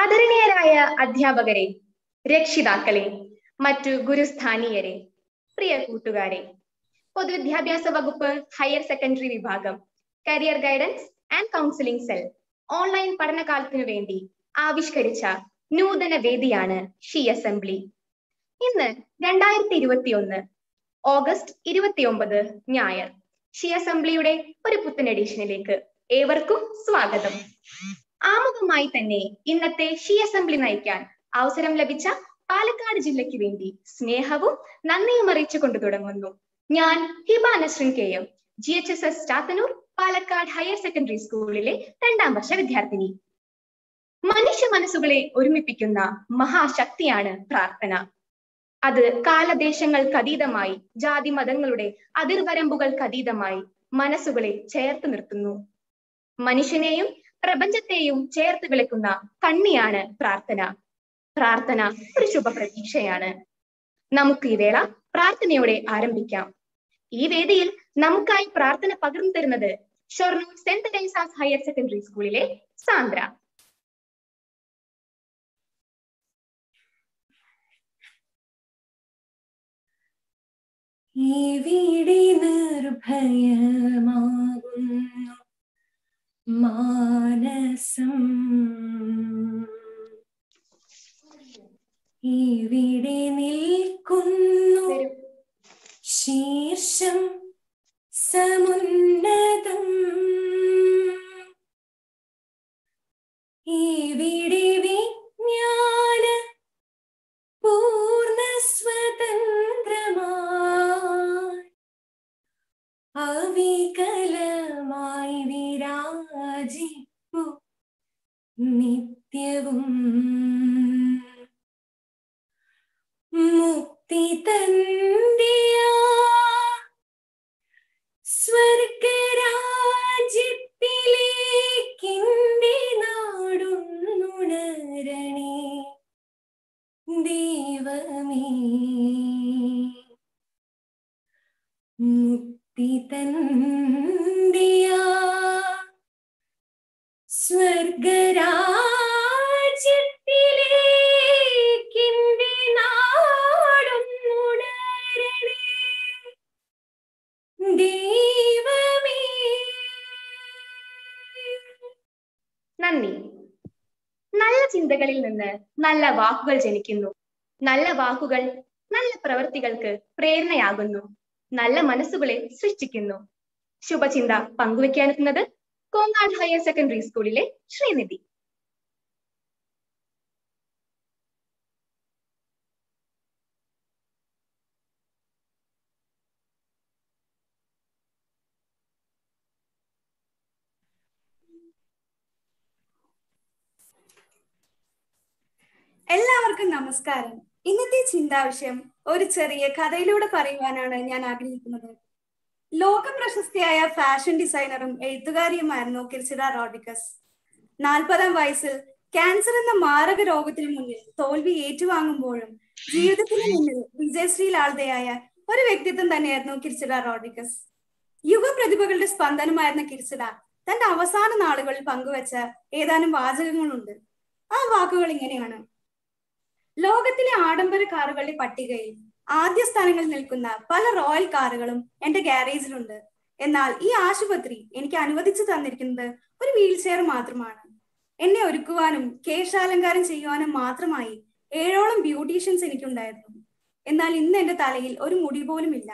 ആദരണീയരായ അധ്യാപകരെ രക്ഷിതാക്കളെ മറ്റു ഗുരുസ്ഥാനീയരെ പ്രിയ കൂട്ടുകാരെ പൊതുവിദ്യാഭ്യാസ വകുപ്പ് ഹയർ സെക്കൻഡറി വിഭാഗം career guidance and counselling cell online പഠനകാലത്തിനു വേണ്ടി ആവിഷ്കരിച്ച നൂതന വേദിയാണ് ഷീ അസംബ്ലി. ഇന്ന് രണ്ടായിരത്തി ഇരുപത്തി ഒന്ന് ഓഗസ്റ്റ് ഇരുപത്തിയൊമ്പത് ഞായർ ഷീ അസംബ്ലിയുടെ ഒരു പുത്തൻ എഡിഷനിലേക്ക് ഏവർക്കും സ്വാഗതം. ആമുഖമായി തന്നെ ഇന്നത്തെ ഷീ അസംബ്ലി നയിക്കാൻ അവസരം ലഭിച്ച പാലക്കാട് ജില്ലയ്ക്ക് വേണ്ടി സ്നേഹവും നന്ദിയും അറിയിച്ചു കൊണ്ടു തുടങ്ങുന്നു. ഞാൻ Hiba Nasrin K M G H S S Chathanur Palakkad higher secondary സ്കൂളിലെ രണ്ടാം വർഷ വിദ്യാർത്ഥിനി. മനുഷ്യ മനസ്സുകളെ ഒരുമിപ്പിക്കുന്ന മഹാശക്തിയാണ് പ്രാർത്ഥന. അത് കാലദേശങ്ങൾക്ക് അതീതമായി ജാതി മതങ്ങളുടെ അതിർവരമ്പുകൾക്ക് അതീതമായി മനസ്സുകളെ ചേർത്ത് നിർത്തുന്നു. മനുഷ്യനെയും പ്രപഞ്ചത്തെയും ചേർത്ത് വിളിക്കുന്ന കണ്ണിയാണ് പ്രാർത്ഥന. പ്രാർത്ഥന ഒരു ശുഭപ്രതീക്ഷയാണ്. നമുക്ക് ഈ വേള പ്രാർത്ഥനയോടെ ആരംഭിക്കാം. ഈ വേദിയിൽ നമുക്കായി പ്രാർത്ഥന പകർന്നു തരുന്നത് Shoranur saint Teresa's higher secondary സ്കൂളിലെ സാന്ദ്ര. ഇവിടെ നിർഭയമാകുന്നു. മാനസം. ഇവിടെ നിൽക്കുന്നു. ശീർഷം സമുന്നതം. ഇവിടെ വിജ്ഞാന നല്ല വാക്കുകൾ ജനിക്കുന്നു. നല്ല വാക്കുകൾ നല്ല പ്രവൃത്തികൾക്ക് പ്രേരണയാകുന്നു. നല്ല മനസ്സുകളെ സൃഷ്ടിക്കുന്നു. ശുഭചിന്ത പങ്കുവെക്കാനെത്തുന്നത് കോങ്ങാട് ഹയർ സെക്കൻഡറി സ്കൂളിലെ ശ്രീനിധി. എല്ലാവർക്കും നമസ്കാരം. ഇന്നത്തെ ചിന്താവിഷയം ഒരു ചെറിയ കഥയിലൂടെ പറയുവാനാണ് ഞാൻ ആഗ്രഹിക്കുന്നത്. ലോക പ്രശസ്തിയായ ഫാഷൻ ഡിസൈനറും എഴുത്തുകാരിയുമായിരുന്നു കിർച്ചിത റോഡിക്കസ് നാൽപ്പതാം വയസ്സിൽ ക്യാൻസർ എന്ന മാരക രോഗത്തിന് മുന്നിൽ തോൽവി ഏറ്റുവാങ്ങുമ്പോഴും ജീവിതത്തിന് മുന്നിൽ വിജയശ്രീലാളിതയായ ഒരു വ്യക്തിത്വം തന്നെയായിരുന്നു കിർച്ചിത റോഡിക്കസ് യുഗ പ്രതിഭകളുടെ സ്പന്ദനമായിരുന്ന കിർച്ചിഡ തന്റെ അവസാന നാളുകളിൽ പങ്കുവച്ച ഏതാനും വാചകങ്ങളുണ്ട്. ആ വാക്കുകൾ ഇങ്ങനെയാണ്. ലോകത്തിലെ ആഡംബര കാറുകളുടെ പട്ടികയിൽ ആദ്യ സ്ഥാനങ്ങളിൽ നിൽക്കുന്ന പല റോയൽ കാറുകളും എന്റെ ഗാരേജിലുണ്ട്. എന്നാൽ ഈ ആശുപത്രി എനിക്ക് അനുവദിച്ചു തന്നിരിക്കുന്നത് ഒരു വീൽ ചെയർ മാത്രമാണ്. എന്നെ ഒരുക്കുവാനും കേശാലങ്കാരം ചെയ്യുവാനും മാത്രമായി ഏഴോളം ബ്യൂട്ടീഷ്യൻസ് എനിക്കുണ്ടായിരുന്നു. എന്നാൽ ഇന്ന് എന്റെ തലയിൽ ഒരു മുടി പോലും ഇല്ല.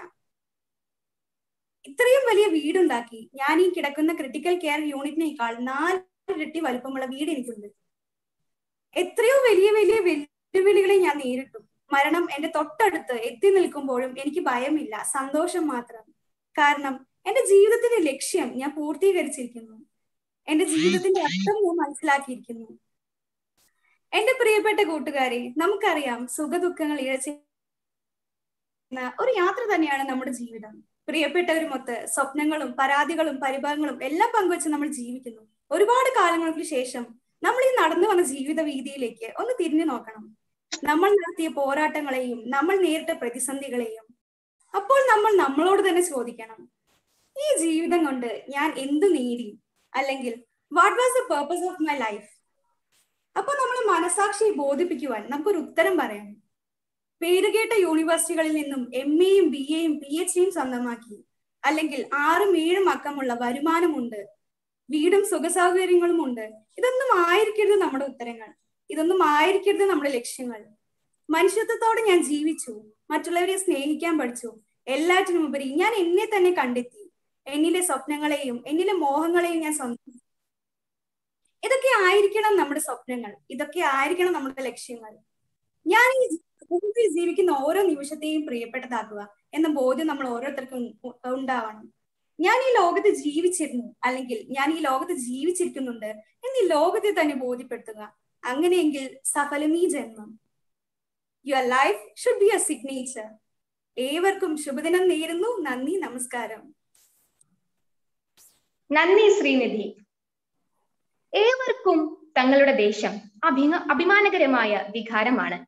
ഇത്രയും വലിയ വീടുണ്ടാക്കി ഞാൻ ഈ കിടക്കുന്ന ക്രിട്ടിക്കൽ കെയർ യൂണിറ്റിനേക്കാൾ നാല് ഇരട്ടി വലുപ്പമുള്ള വീട് എനിക്കുണ്ട്. എത്രയോ വലിയ വലിയ വലിയ വെല്ലുവിളികളെ ഞാൻ നേരിട്ടു. മരണം എന്റെ തൊട്ടടുത്ത് എത്തി നിൽക്കുമ്പോഴും എനിക്ക് ഭയമില്ല സന്തോഷം മാത്രം. കാരണം എന്റെ ജീവിതത്തിന്റെ ലക്ഷ്യം ഞാൻ പൂർത്തീകരിച്ചിരിക്കുന്നു. എന്റെ ജീവിതത്തിന്റെ അർത്ഥം ഞാൻ മനസ്സിലാക്കിയിരിക്കുന്നു. എന്റെ പ്രിയപ്പെട്ട കൂട്ടുകാരെ നമുക്കറിയാം സുഖദുഃഖങ്ങൾ ഇഴച്ച ഒരു യാത്ര തന്നെയാണ് നമ്മുടെ ജീവിതം. പ്രിയപ്പെട്ടവരുമൊത്ത് സ്വപ്നങ്ങളും പരാതികളും പരിഭവങ്ങളും എല്ലാം പങ്കുവെച്ച് നമ്മൾ ജീവിക്കുന്നു. ഒരുപാട് കാലങ്ങൾക്ക് ശേഷം നമ്മൾ ഈ നടന്നു വന്ന ജീവിത വീതിയിലേക്ക് ഒന്ന് തിരിഞ്ഞു നോക്കണം. നമ്മൾ നടത്തിയ പോരാട്ടങ്ങളെയും നമ്മൾ നേരിട്ട പ്രതിസന്ധികളെയും. അപ്പോൾ നമ്മൾ നമ്മളോട് തന്നെ ചോദിക്കണം ഈ ജീവിതം കൊണ്ട് ഞാൻ എന്തു നേടി? അല്ലെങ്കിൽ what was the purpose of my life അപ്പൊ നമ്മൾ മനസാക്ഷിയെ ബോധിപ്പിക്കുവാൻ നമുക്കൊരു ഉത്തരം പറയാം. പേരുകേട്ട യൂണിവേഴ്സിറ്റികളിൽ നിന്നും എം എയും ബി എയും പി എച്ച് ഡിയും സ്വന്തമാക്കി. അല്ലെങ്കിൽ ആറും ഏഴും അക്കമുള്ള വരുമാനമുണ്ട് വീടും സുഖസൗകര്യങ്ങളും ഉണ്ട് ഇതൊന്നും ആയിരിക്കരുത് നമ്മുടെ ഉത്തരങ്ങൾ. ഇതൊന്നും ആയിരിക്കരുത് നമ്മുടെ ലക്ഷ്യങ്ങൾ. മനുഷ്യത്വത്തോടെ ഞാൻ ജീവിച്ചു. മറ്റുള്ളവരെ സ്നേഹിക്കാൻ പഠിച്ചു. എല്ലാറ്റിനും ഉപരി ഞാൻ എന്നെ തന്നെ കണ്ടെത്തി. എന്നിലെ സ്വപ്നങ്ങളെയും എന്നിലെ മോഹങ്ങളെയും ഞാൻ സ്വന്തം ഇതൊക്കെ ആയിരിക്കണം നമ്മുടെ സ്വപ്നങ്ങൾ. ഇതൊക്കെ ആയിരിക്കണം നമ്മുടെ ലക്ഷ്യങ്ങൾ. ഞാൻ ഈ ഭൂമിയിൽ ജീവിക്കുന്ന ഓരോ നിമിഷത്തെയും പ്രിയപ്പെട്ടതാക്കുക എന്ന ബോധ്യം നമ്മൾ ഓരോരുത്തർക്കും ഉണ്ടാവണം. ഞാൻ ഈ ലോകത്ത് ജീവിച്ചിരുന്നു അല്ലെങ്കിൽ ഞാൻ ഈ ലോകത്ത് ജീവിച്ചിരിക്കുന്നുണ്ട് എന്ന് ഈ ലോകത്തെ തന്നെ ബോധ്യപ്പെടുത്തുക. അങ്ങനെയെങ്കിൽ സഫലം ഈ ജന്മം. Your life should be a signature ഏവർക്കും ശുഭദിനം നേരുന്നു. നന്ദി നമസ്കാരം. നന്ദി ശ്രീനിധി. ഏവർക്കും തങ്ങളുടെ ദേശം അഭിമ അഭിമാനകരമായ വികാരമാണ്.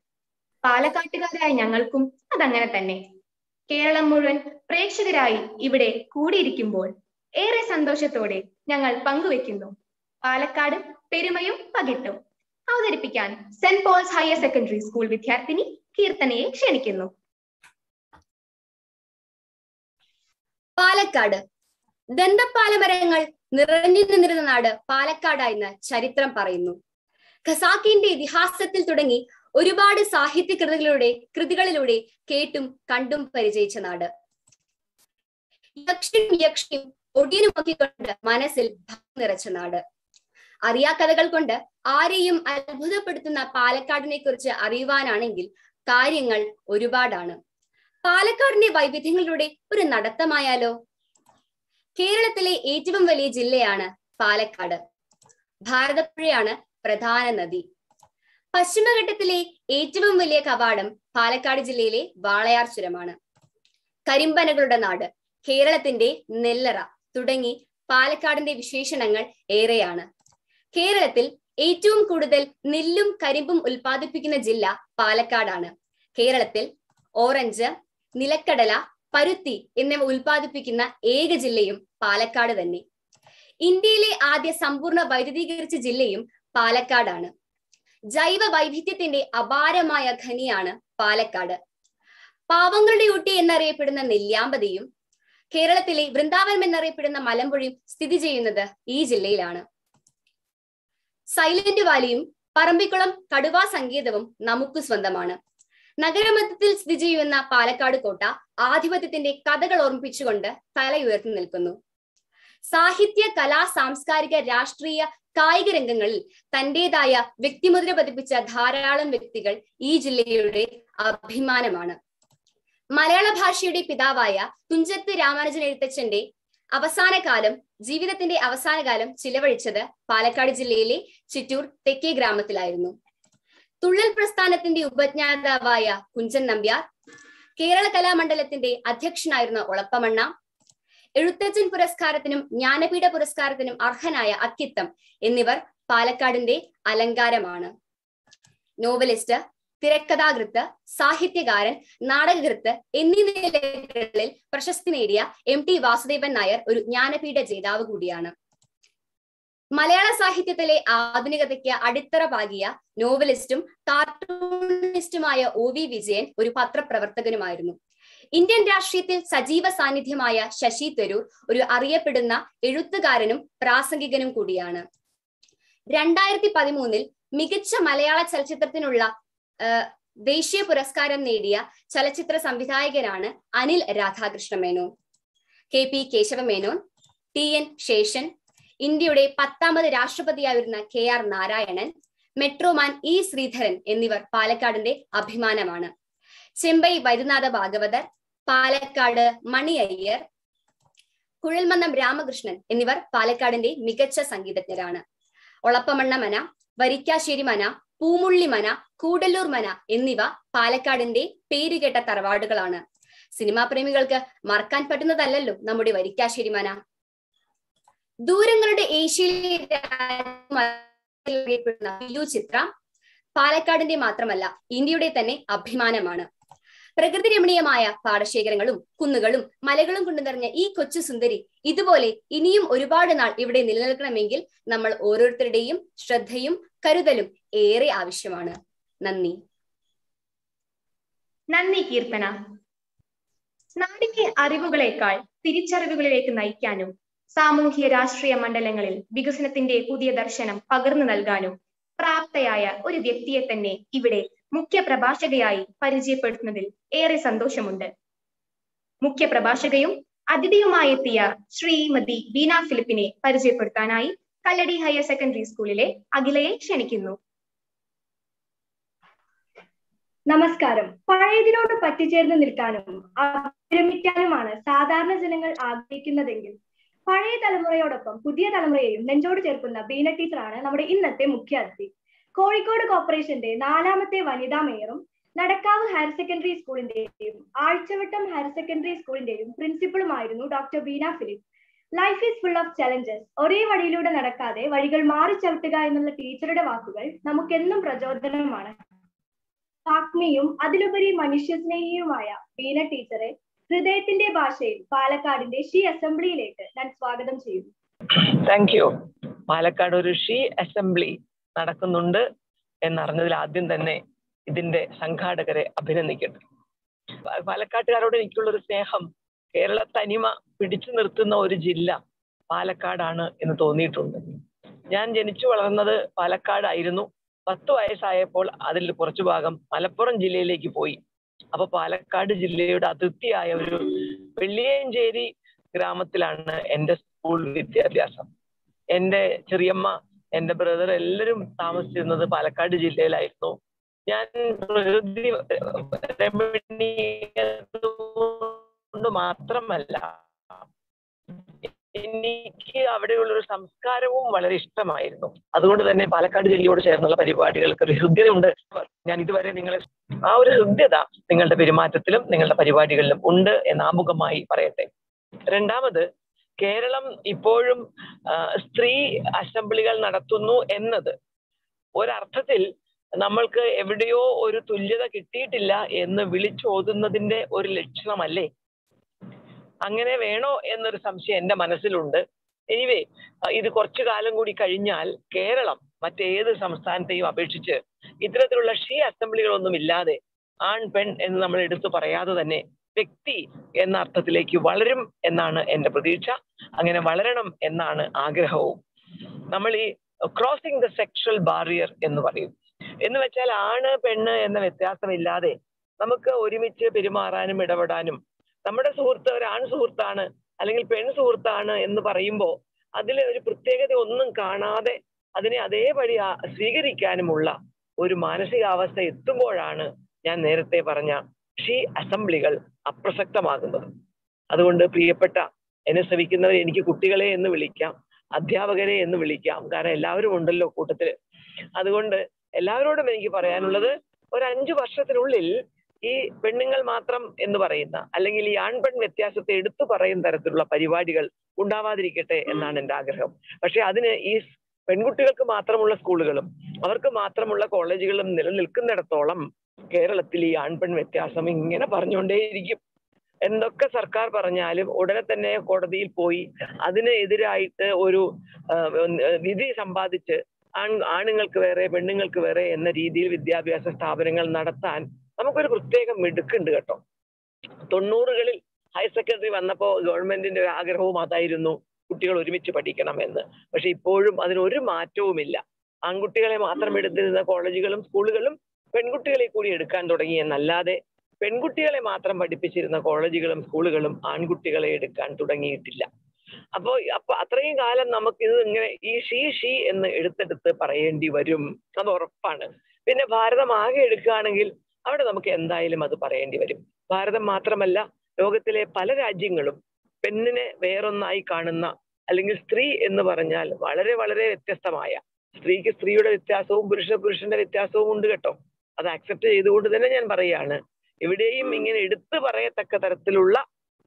പാലക്കാട്ടുകാരായ ഞങ്ങൾക്കും അതങ്ങനെ തന്നെ. കേരളം മുഴുവൻ പ്രേക്ഷകരായി ഇവിടെ കൂടിയിരിക്കുമ്പോൾ ഏറെ സന്തോഷത്തോടെ ഞങ്ങൾ പങ്കുവെക്കുന്നു. പാലക്കാട് പെരുമയും പകിട്ടും. അവതരിപ്പിക്കാൻ saint Paul's higher secondary school വിദ്യാർത്ഥിനി കീർത്തനയെ ക്ഷണിക്കുന്നു. പാലക്കാട്. ദന്തപ്പാലമരങ്ങൾ നിറഞ്ഞു നിന്നിരുന്ന നാട് പാലക്കാടായെന്ന് ചരിത്രം പറയുന്നു. ഖസാക്കിന്റെ ഇതിഹാസത്തിൽ തുടങ്ങി ഒരുപാട് സാഹിത്യ കൃതികളുടെ കൃതികളിലൂടെ കേട്ടും കണ്ടും പരിചയിച്ച നാട്. യക്ഷിയും യക്ഷിയും ഒടിയനുമൊക്കെ കൊണ്ട് മനസ്സിൽ നിറച്ച നാട്. അറിയാ കഥകൾ കൊണ്ട് ആരെയും അത്ഭുതപ്പെടുത്തുന്ന പാലക്കാടിനെ കുറിച്ച് അറിയുവാനാണെങ്കിൽ കാര്യങ്ങൾ ഒരുപാടാണ്. പാലക്കാടിന്റെ വൈവിധ്യങ്ങളിലൂടെ ഒരു നടത്തമായാലോ? കേരളത്തിലെ ഏറ്റവും വലിയ ജില്ലയാണ് പാലക്കാട്. ഭാരതപ്പുഴയാണ് പ്രധാന നദി. പശ്ചിമഘട്ടത്തിലെ ഏറ്റവും വലിയ കവാടം പാലക്കാട് ജില്ലയിലെ വാളയാർ ചുരമാണ്. കരിമ്പനകളുടെ നാട് കേരളത്തിന്റെ നെല്ലറ തുടങ്ങി പാലക്കാടിന്റെ വിശേഷണങ്ങൾ ഏറെയാണ്. കേരളത്തിൽ ഏറ്റവും കൂടുതൽ നെല്ലും കരിമ്പും ഉൽപ്പാദിപ്പിക്കുന്ന ജില്ല പാലക്കാടാണ്. കേരളത്തിൽ ഓറഞ്ച് നിലക്കടല പരുത്തി എന്നിവ ഉൽപ്പാദിപ്പിക്കുന്ന ഏക ജില്ലയും പാലക്കാട് തന്നെ. ഇന്ത്യയിലെ ആദ്യ സമ്പൂർണ വൈദ്യുതീകരിച്ച ജില്ലയും പാലക്കാടാണ്. ജൈവ വൈവിധ്യത്തിന്റെ അപാരമായ ഖനിയാണ് പാലക്കാട്. പാവങ്ങളുടെ ഊട്ടി എന്നറിയപ്പെടുന്ന നെല്ലിയാമ്പതിയും കേരളത്തിലെ വൃന്ദാവനം എന്നറിയപ്പെടുന്ന മലമ്പുഴയും സ്ഥിതി ചെയ്യുന്നത് ഈ ജില്ലയിലാണ്. സൈലന്റ് വാലിയും പറമ്പിക്കുളം കടുവാ സങ്കേതവും നമുക്ക് സ്വന്തമാണ്. നഗരമധ്യത്തിൽ സ്ഥിതി ചെയ്യുന്ന പാലക്കാട് കോട്ട ആധിപത്യത്തിന്റെ കഥകൾ ഓർമ്മിപ്പിച്ചുകൊണ്ട് തലയുയർത്തി നിൽക്കുന്നു. സാഹിത്യ കലാ സാംസ്കാരിക രാഷ്ട്രീയ കായിക രംഗങ്ങളിൽ തന്റേതായ വ്യക്തിമുദ്ര പതിപ്പിച്ച ധാരാളം വ്യക്തികൾ ഈ ജില്ലയുടെ അഭിമാനമാണ്. മലയാള ഭാഷയുടെ പിതാവായ തുഞ്ചത്ത് രാമാനുജൻ എഴുത്തച്ഛന്റെ അവസാന കാലം ജീവിതത്തിന്റെ അവസാന കാലം ചിലവഴിച്ചത് പാലക്കാട് ജില്ലയിലെ ചിറ്റൂർ തെക്കേ ഗ്രാമത്തിലായിരുന്നു. തുള്ളൽ പ്രസ്ഥാനത്തിന്റെ ഉപജ്ഞാതാവായ കുഞ്ചൻ നമ്പ്യാർ കേരള കലാമണ്ഡലത്തിന്റെ അധ്യക്ഷനായിരുന്ന ഒളപ്പമണ്ണ എഴുത്തച്ഛൻ പുരസ്കാരത്തിനും ജ്ഞാനപീഠ പുരസ്കാരത്തിനും അർഹനായ അക്കിത്തം എന്നിവർ പാലക്കാടിന്റെ അലങ്കാരമാണ്. നോവലിസ്റ്റ് തിരക്കഥാകൃത്ത് സാഹിത്യകാരൻ നാടകകൃത്ത് എന്നീ നിലകളിൽ പ്രശസ്തി നേടിയ എം ടി വാസുദേവൻ നായർ ഒരു ജ്ഞാനപീഠ ജേതാവ് കൂടിയാണ്. മലയാള സാഹിത്യത്തിലെ ആധുനികതയ്ക്ക് അടിത്തറ പാകിയ നോവലിസ്റ്റും കാർട്ടൂണിസ്റ്റുമായ ഒ വി വിജയൻ ഒരു പത്രപ്രവർത്തകനുമായിരുന്നു. ഇന്ത്യൻ രാഷ്ട്രീയത്തിൽ സജീവ സാന്നിധ്യമായ ശശി തരൂർ ഒരു അറിയപ്പെടുന്ന എഴുത്തുകാരനും പ്രാസംഗികനും കൂടിയാണ്. രണ്ടായിരത്തി പതിമൂന്നിൽ മികച്ച മലയാള ചലച്ചിത്രത്തിനുള്ള ദേശീയ പുരസ്കാരം നേടിയ ചലച്ചിത്ര സംവിധായകനാണ് Anil Radhakrishna Menon K P Kesava Menon T N Seshan ഇന്ത്യയുടെ പത്താമത് രാഷ്ട്രപതിയായിരുന്ന K R Narayanan metro man E Sreedharan എന്നിവർ പാലക്കാടിന്റെ അഭിമാനമാണ്. ചെമ്പൈ വൈദ്യനാഥ ഭാഗവതർ പാലക്കാട് മണി അയ്യർ കുഴൽമന്നം രാമകൃഷ്ണൻ എന്നിവർ പാലക്കാടിന്റെ മികച്ച സംഗീതജ്ഞരാണ്. ഒളപ്പമണ്ണ മന വരിക്കാശ്ശേരി മന പൂമുള്ളി മന കൂടല്ലൂർ മന എന്നിവ പാലക്കാടിന്റെ പേരുകേട്ട തറവാടുകളാണ്. സിനിമാ പ്രേമികൾക്ക് മറക്കാൻ പറ്റുന്നതല്ലല്ലോ നമ്മുടെ വരിക്കാശ്ശേരി മന. ദൂരങ്ങളുടെ ഏഷ്യയിലെ ചിത്ര പാലക്കാടിന്റെ മാത്രമല്ല ഇന്ത്യയുടെ തന്നെ അഭിമാനമാണ്. പ്രകൃതി രമണീയമായ പാടശേഖരങ്ങളും കുന്നുകളും മലകളും കൊണ്ടു നിറഞ്ഞ ഈ കൊച്ചു സുന്ദരി ഇതുപോലെ ഇനിയും ഒരുപാട് നാൾ ഇവിടെ നിലനിൽക്കണമെങ്കിൽ നമ്മൾ ഓരോരുത്തരുടെയും ശ്രദ്ധയും കരുതലും ഏറെ ആവശ്യമാണ്. നന്ദി. നന്ദി കീർത്തന നാടിന്റെ അറിവുകളേക്കാൾ തിരിച്ചറിവുകളിലേക്ക് നയിക്കാനും സാമൂഹ്യ രാഷ്ട്രീയ മണ്ഡലങ്ങളിൽ വികസനത്തിന്റെ പുതിയ ദർശനം പകർന്നു നൽകാനും പ്രാപ്തയായ ഒരു വ്യക്തിയെ തന്നെ ഇവിടെ മുഖ്യ പ്രഭാഷകയായി പരിചയപ്പെടുത്തുന്നതിൽ ഏറെ സന്തോഷമുണ്ട്. മുഖ്യ പ്രഭാഷകയും അതിഥിയുമായി എത്തിയ ശ്രീമതി ബീന ഫിലിപ്പിനെ പരിചയപ്പെടുത്താനായി കല്ലടി ഹയർ സെക്കൻഡറി സ്കൂളിലെ അഖിലയെ ക്ഷണിക്കുന്നു. നമസ്കാരം. പഴയതിനോട് പറ്റിച്ചേർന്ന് നിൽക്കാനും വിരമിക്കാനുമാണ് സാധാരണ ജനങ്ങൾ ആഗ്രഹിക്കുന്നതെങ്കിൽ പഴയ തലമുറയോടൊപ്പം പുതിയ തലമുറയെയും നെഞ്ചോട് ചേർക്കുന്ന ബീന ടീച്ചറാണ് നമ്മുടെ ഇന്നത്തെ മുഖ്യ അതിഥി കോഴിക്കോട് കോർപ്പറേഷന്റെ നാലാമത്തെ വനിതാ മേയറും നടക്കാവ് ഹയർ സെക്കൻഡറി സ്കൂളിന്റെയും ആഴ്ചവട്ടം ഹയർ സെക്കൻഡറി സ്കൂളിന്റെയും പ്രിൻസിപ്പളുമായിരുന്നു doctor Beena Philip. Life is full of challenges ഒരേ വഴിയിലൂടെ നടക്കാതെ വഴികൾ മാറി ചവിട്ടുക എന്നുള്ള ടീച്ചറുടെ വാക്കുകൾ നമുക്കെന്നും പ്രചോദനമാണ്. പാക്മിയും അതിലുപരി മനുഷ്യസ്നേഹിയുമായ ബീന ടീച്ചറെ ഹൃദയത്തിന്റെ ഭാഷയിൽ പാലക്കാടിന്റെ ഷീ അസംബ്ലിയിലേക്ക് ഞാൻ സ്വാഗതം ചെയ്യുന്നു. താങ്ക് യു പാലക്കാട് ഒരു ഷീ അസംബ്ലി. നടക്കുന്നുണ്ട് എന്നറിഞ്ഞതിൽ ആദ്യം തന്നെ ഇതിന്റെ സംഘാടകരെ അഭിനന്ദിക്കട്ടെ പാലക്കാട്ടുകാരോട് എനിക്കുള്ള ഒരു സ്നേഹം കേരള തനിമ പിടിച്ചു നിർത്തുന്ന ഒരു ജില്ല പാലക്കാടാണ് എന്ന് തോന്നിയിട്ടുണ്ട്. ഞാൻ ജനിച്ചു വളർന്നത് പാലക്കാടായിരുന്നു. പത്ത് വയസ്സായപ്പോൾ അതിൽ കുറച്ചു ഭാഗം മലപ്പുറം ജില്ലയിലേക്ക് പോയി. അപ്പൊ പാലക്കാട് ജില്ലയുടെ അതിർത്തിയായ ഒരു വെള്ളിയഞ്ചേരി ഗ്രാമത്തിലാണ് എന്റെ സ്കൂൾ വിദ്യാഭ്യാസം. എന്റെ ചെറിയമ്മ എന്റെ ബ്രദർ എല്ലാവരും താമസിച്ചിരുന്നത് പാലക്കാട് ജില്ലയിലായിരുന്നു. ഞാൻ പ്രകൃതി രമണീയത കൊണ്ട് മാത്രമല്ല എനിക്ക് അവിടെയുള്ള ഒരു സംസ്കാരവും വളരെ ഇഷ്ടമായിരുന്നു. അതുകൊണ്ട് തന്നെ പാലക്കാട് ജില്ലയോട് ചേർന്നുള്ള പരിപാടികൾക്ക് ഒരു ഹൃദ്യതയുണ്ട്. ഞാൻ ഇതുവരെ നിങ്ങളെ ആ ഒരു ഹൃദ്യത നിങ്ങളുടെ പെരുമാറ്റത്തിലും നിങ്ങളുടെ പരിപാടികളിലും ഉണ്ട് എന്ന് ആമുഖമായി പറയട്ടെ. രണ്ടാമത് കേരളം ഇപ്പോഴും സ്ത്രീ അസംബ്ലികൾ നടത്തുന്നു എന്നത് ഒരർത്ഥത്തിൽ നമ്മൾക്ക് എവിടെയോ ഒരു തുല്യത കിട്ടിയിട്ടില്ല എന്ന് വിളിച്ചോതുന്നതിന്റെ ഒരു ലക്ഷണമല്ലേ? അങ്ങനെ വേണോ എന്നൊരു സംശയം എന്റെ മനസ്സിലുണ്ട്. എനിവേ ഇത് കുറച്ചു കാലം കൂടി കഴിഞ്ഞാൽ കേരളം മറ്റേത് സംസ്ഥാനത്തെയും അപേക്ഷിച്ച് ഇത്തരത്തിലുള്ള ഷീ അസംബ്ലികളൊന്നും ഇല്ലാതെ ആൺ പെൺ എന്ന് നമ്മൾ എടുത്തു പറയാതെ തന്നെ വ്യക്തി എന്ന അർത്ഥത്തിലേക്ക് വളരും എന്നാണ് എന്റെ പ്രതീക്ഷ. അങ്ങനെ വളരണം എന്നാണ് ആഗ്രഹവും. നമ്മൾ ഈ ക്രോസിംഗ് ദ സെക്ഷൽ ബാരിയർ എന്ന് പറയും. എന്ന് വെച്ചാൽ ആണ് പെണ്ണ് എന്ന വ്യത്യാസമില്ലാതെ നമുക്ക് ഒരുമിച്ച് പെരുമാറാനും ഇടപെടാനും നമ്മുടെ സുഹൃത്ത് ഒരു ആൺ സുഹൃത്താണ് അല്ലെങ്കിൽ പെൺ സുഹൃത്താണ് എന്ന് പറയുമ്പോൾ അതിൽ ഒരു പ്രത്യേകത ഒന്നും കാണാതെ അതിനെ അതേപടി സ്വീകരിക്കാനുമുള്ള ഒരു മാനസികാവസ്ഥ എത്തുമ്പോഴാണ് ഞാൻ നേരത്തെ പറഞ്ഞ ഷീ അസംബ്ലികൾ അപ്രസക്തമാകുന്നത്. അതുകൊണ്ട് പ്രിയപ്പെട്ട എന്നെ ശ്രമിക്കുന്നവർ എനിക്ക് കുട്ടികളെ എന്ന് വിളിക്കാം അധ്യാപകരെ എന്ന് വിളിക്കാം. കാരണം എല്ലാവരും ഉണ്ടല്ലോ കൂട്ടത്തിൽ. അതുകൊണ്ട് എല്ലാവരോടും എനിക്ക് പറയാനുള്ളത് ഒരു അഞ്ചു വർഷത്തിനുള്ളിൽ ഈ പെണ്ണുങ്ങൾ മാത്രം എന്ന് പറയുന്ന അല്ലെങ്കിൽ ഈ ആൺപെൺ വ്യത്യാസത്തെ എടുത്തു പറയുന്ന തരത്തിലുള്ള പരിപാടികൾ ഉണ്ടാവാതിരിക്കട്ടെ എന്നാണ് എന്റെ ആഗ്രഹം. പക്ഷെ അതിന് ഈ പെൺകുട്ടികൾക്ക് മാത്രമുള്ള സ്കൂളുകളും അവർക്ക് മാത്രമുള്ള കോളേജുകളും നിലനിൽക്കുന്നിടത്തോളം കേരളത്തിൽ ഈ ആൺപെൺ വ്യത്യാസം ഇങ്ങനെ പറഞ്ഞുകൊണ്ടേയിരിക്കും. എന്തൊക്കെ സർക്കാർ പറഞ്ഞാലും ഉടനെ തന്നെ കോടതിയിൽ പോയി അതിനെതിരായിട്ട് ഒരു വിധി സമ്പാദിച്ച് ആണുങ്ങൾക്ക് വേറെ പെണ്ണുങ്ങൾക്ക് വേറെ എന്ന രീതിയിൽ വിദ്യാഭ്യാസ സ്ഥാപനങ്ങൾ നടത്താൻ നമുക്കൊരു പ്രത്യേക മിടുക്കുണ്ട് കേട്ടോ. തൊണ്ണൂറുകളിൽ ഹയർ സെക്കൻഡറി വന്നപ്പോൾ ഗവൺമെന്റിന്റെ ഒരു ആഗ്രഹവും അതായിരുന്നു കുട്ടികൾ ഒരുമിച്ച് പഠിക്കണം എന്ന് പക്ഷെ ഇപ്പോഴും അതിനൊരു മാറ്റവുമില്ല. ആൺകുട്ടികളെ മാത്രം എടുത്തിരുന്ന കോളേജുകളും സ്കൂളുകളും പെൺകുട്ടികളെ കൂടി എടുക്കാൻ തുടങ്ങി എന്നല്ലാതെ പെൺകുട്ടികളെ മാത്രം പഠിപ്പിച്ചിരുന്ന കോളേജുകളും സ്കൂളുകളും ആൺകുട്ടികളെ എടുക്കാൻ തുടങ്ങിയിട്ടില്ല. അപ്പോ അപ്പൊ അത്രയും കാലം നമുക്ക് ഇത് ഇങ്ങനെ ഈ ഷീ ഷീ എന്ന് എടുത്തെടുത്ത് പറയേണ്ടി വരും അത് ഉറപ്പാണ്. പിന്നെ ഭാരതം ആകെ എടുക്കുകയാണെങ്കിൽ അവിടെ നമുക്ക് എന്തായാലും അത് പറയേണ്ടി വരും. ഭാരതം മാത്രമല്ല ലോകത്തിലെ പല രാജ്യങ്ങളും പെണ്ണിനെ വേറൊന്നായി കാണുന്ന അല്ലെങ്കിൽ സ്ത്രീ എന്ന് പറഞ്ഞാൽ വളരെ വളരെ വ്യത്യസ്തമായ സ്ത്രീക്ക് സ്ത്രീയുടെ വ്യത്യാസവും പുരുഷ പുരുഷന്റെ വ്യത്യാസവും ഉണ്ട് കേട്ടോ. അത് അക്സെപ്റ്റ് ചെയ്തുകൊണ്ട് തന്നെ ഞാൻ പറയുകയാണ്. എവിടെയും ഇങ്ങനെ എടുത്തു പറയത്തക്ക തരത്തിലുള്ള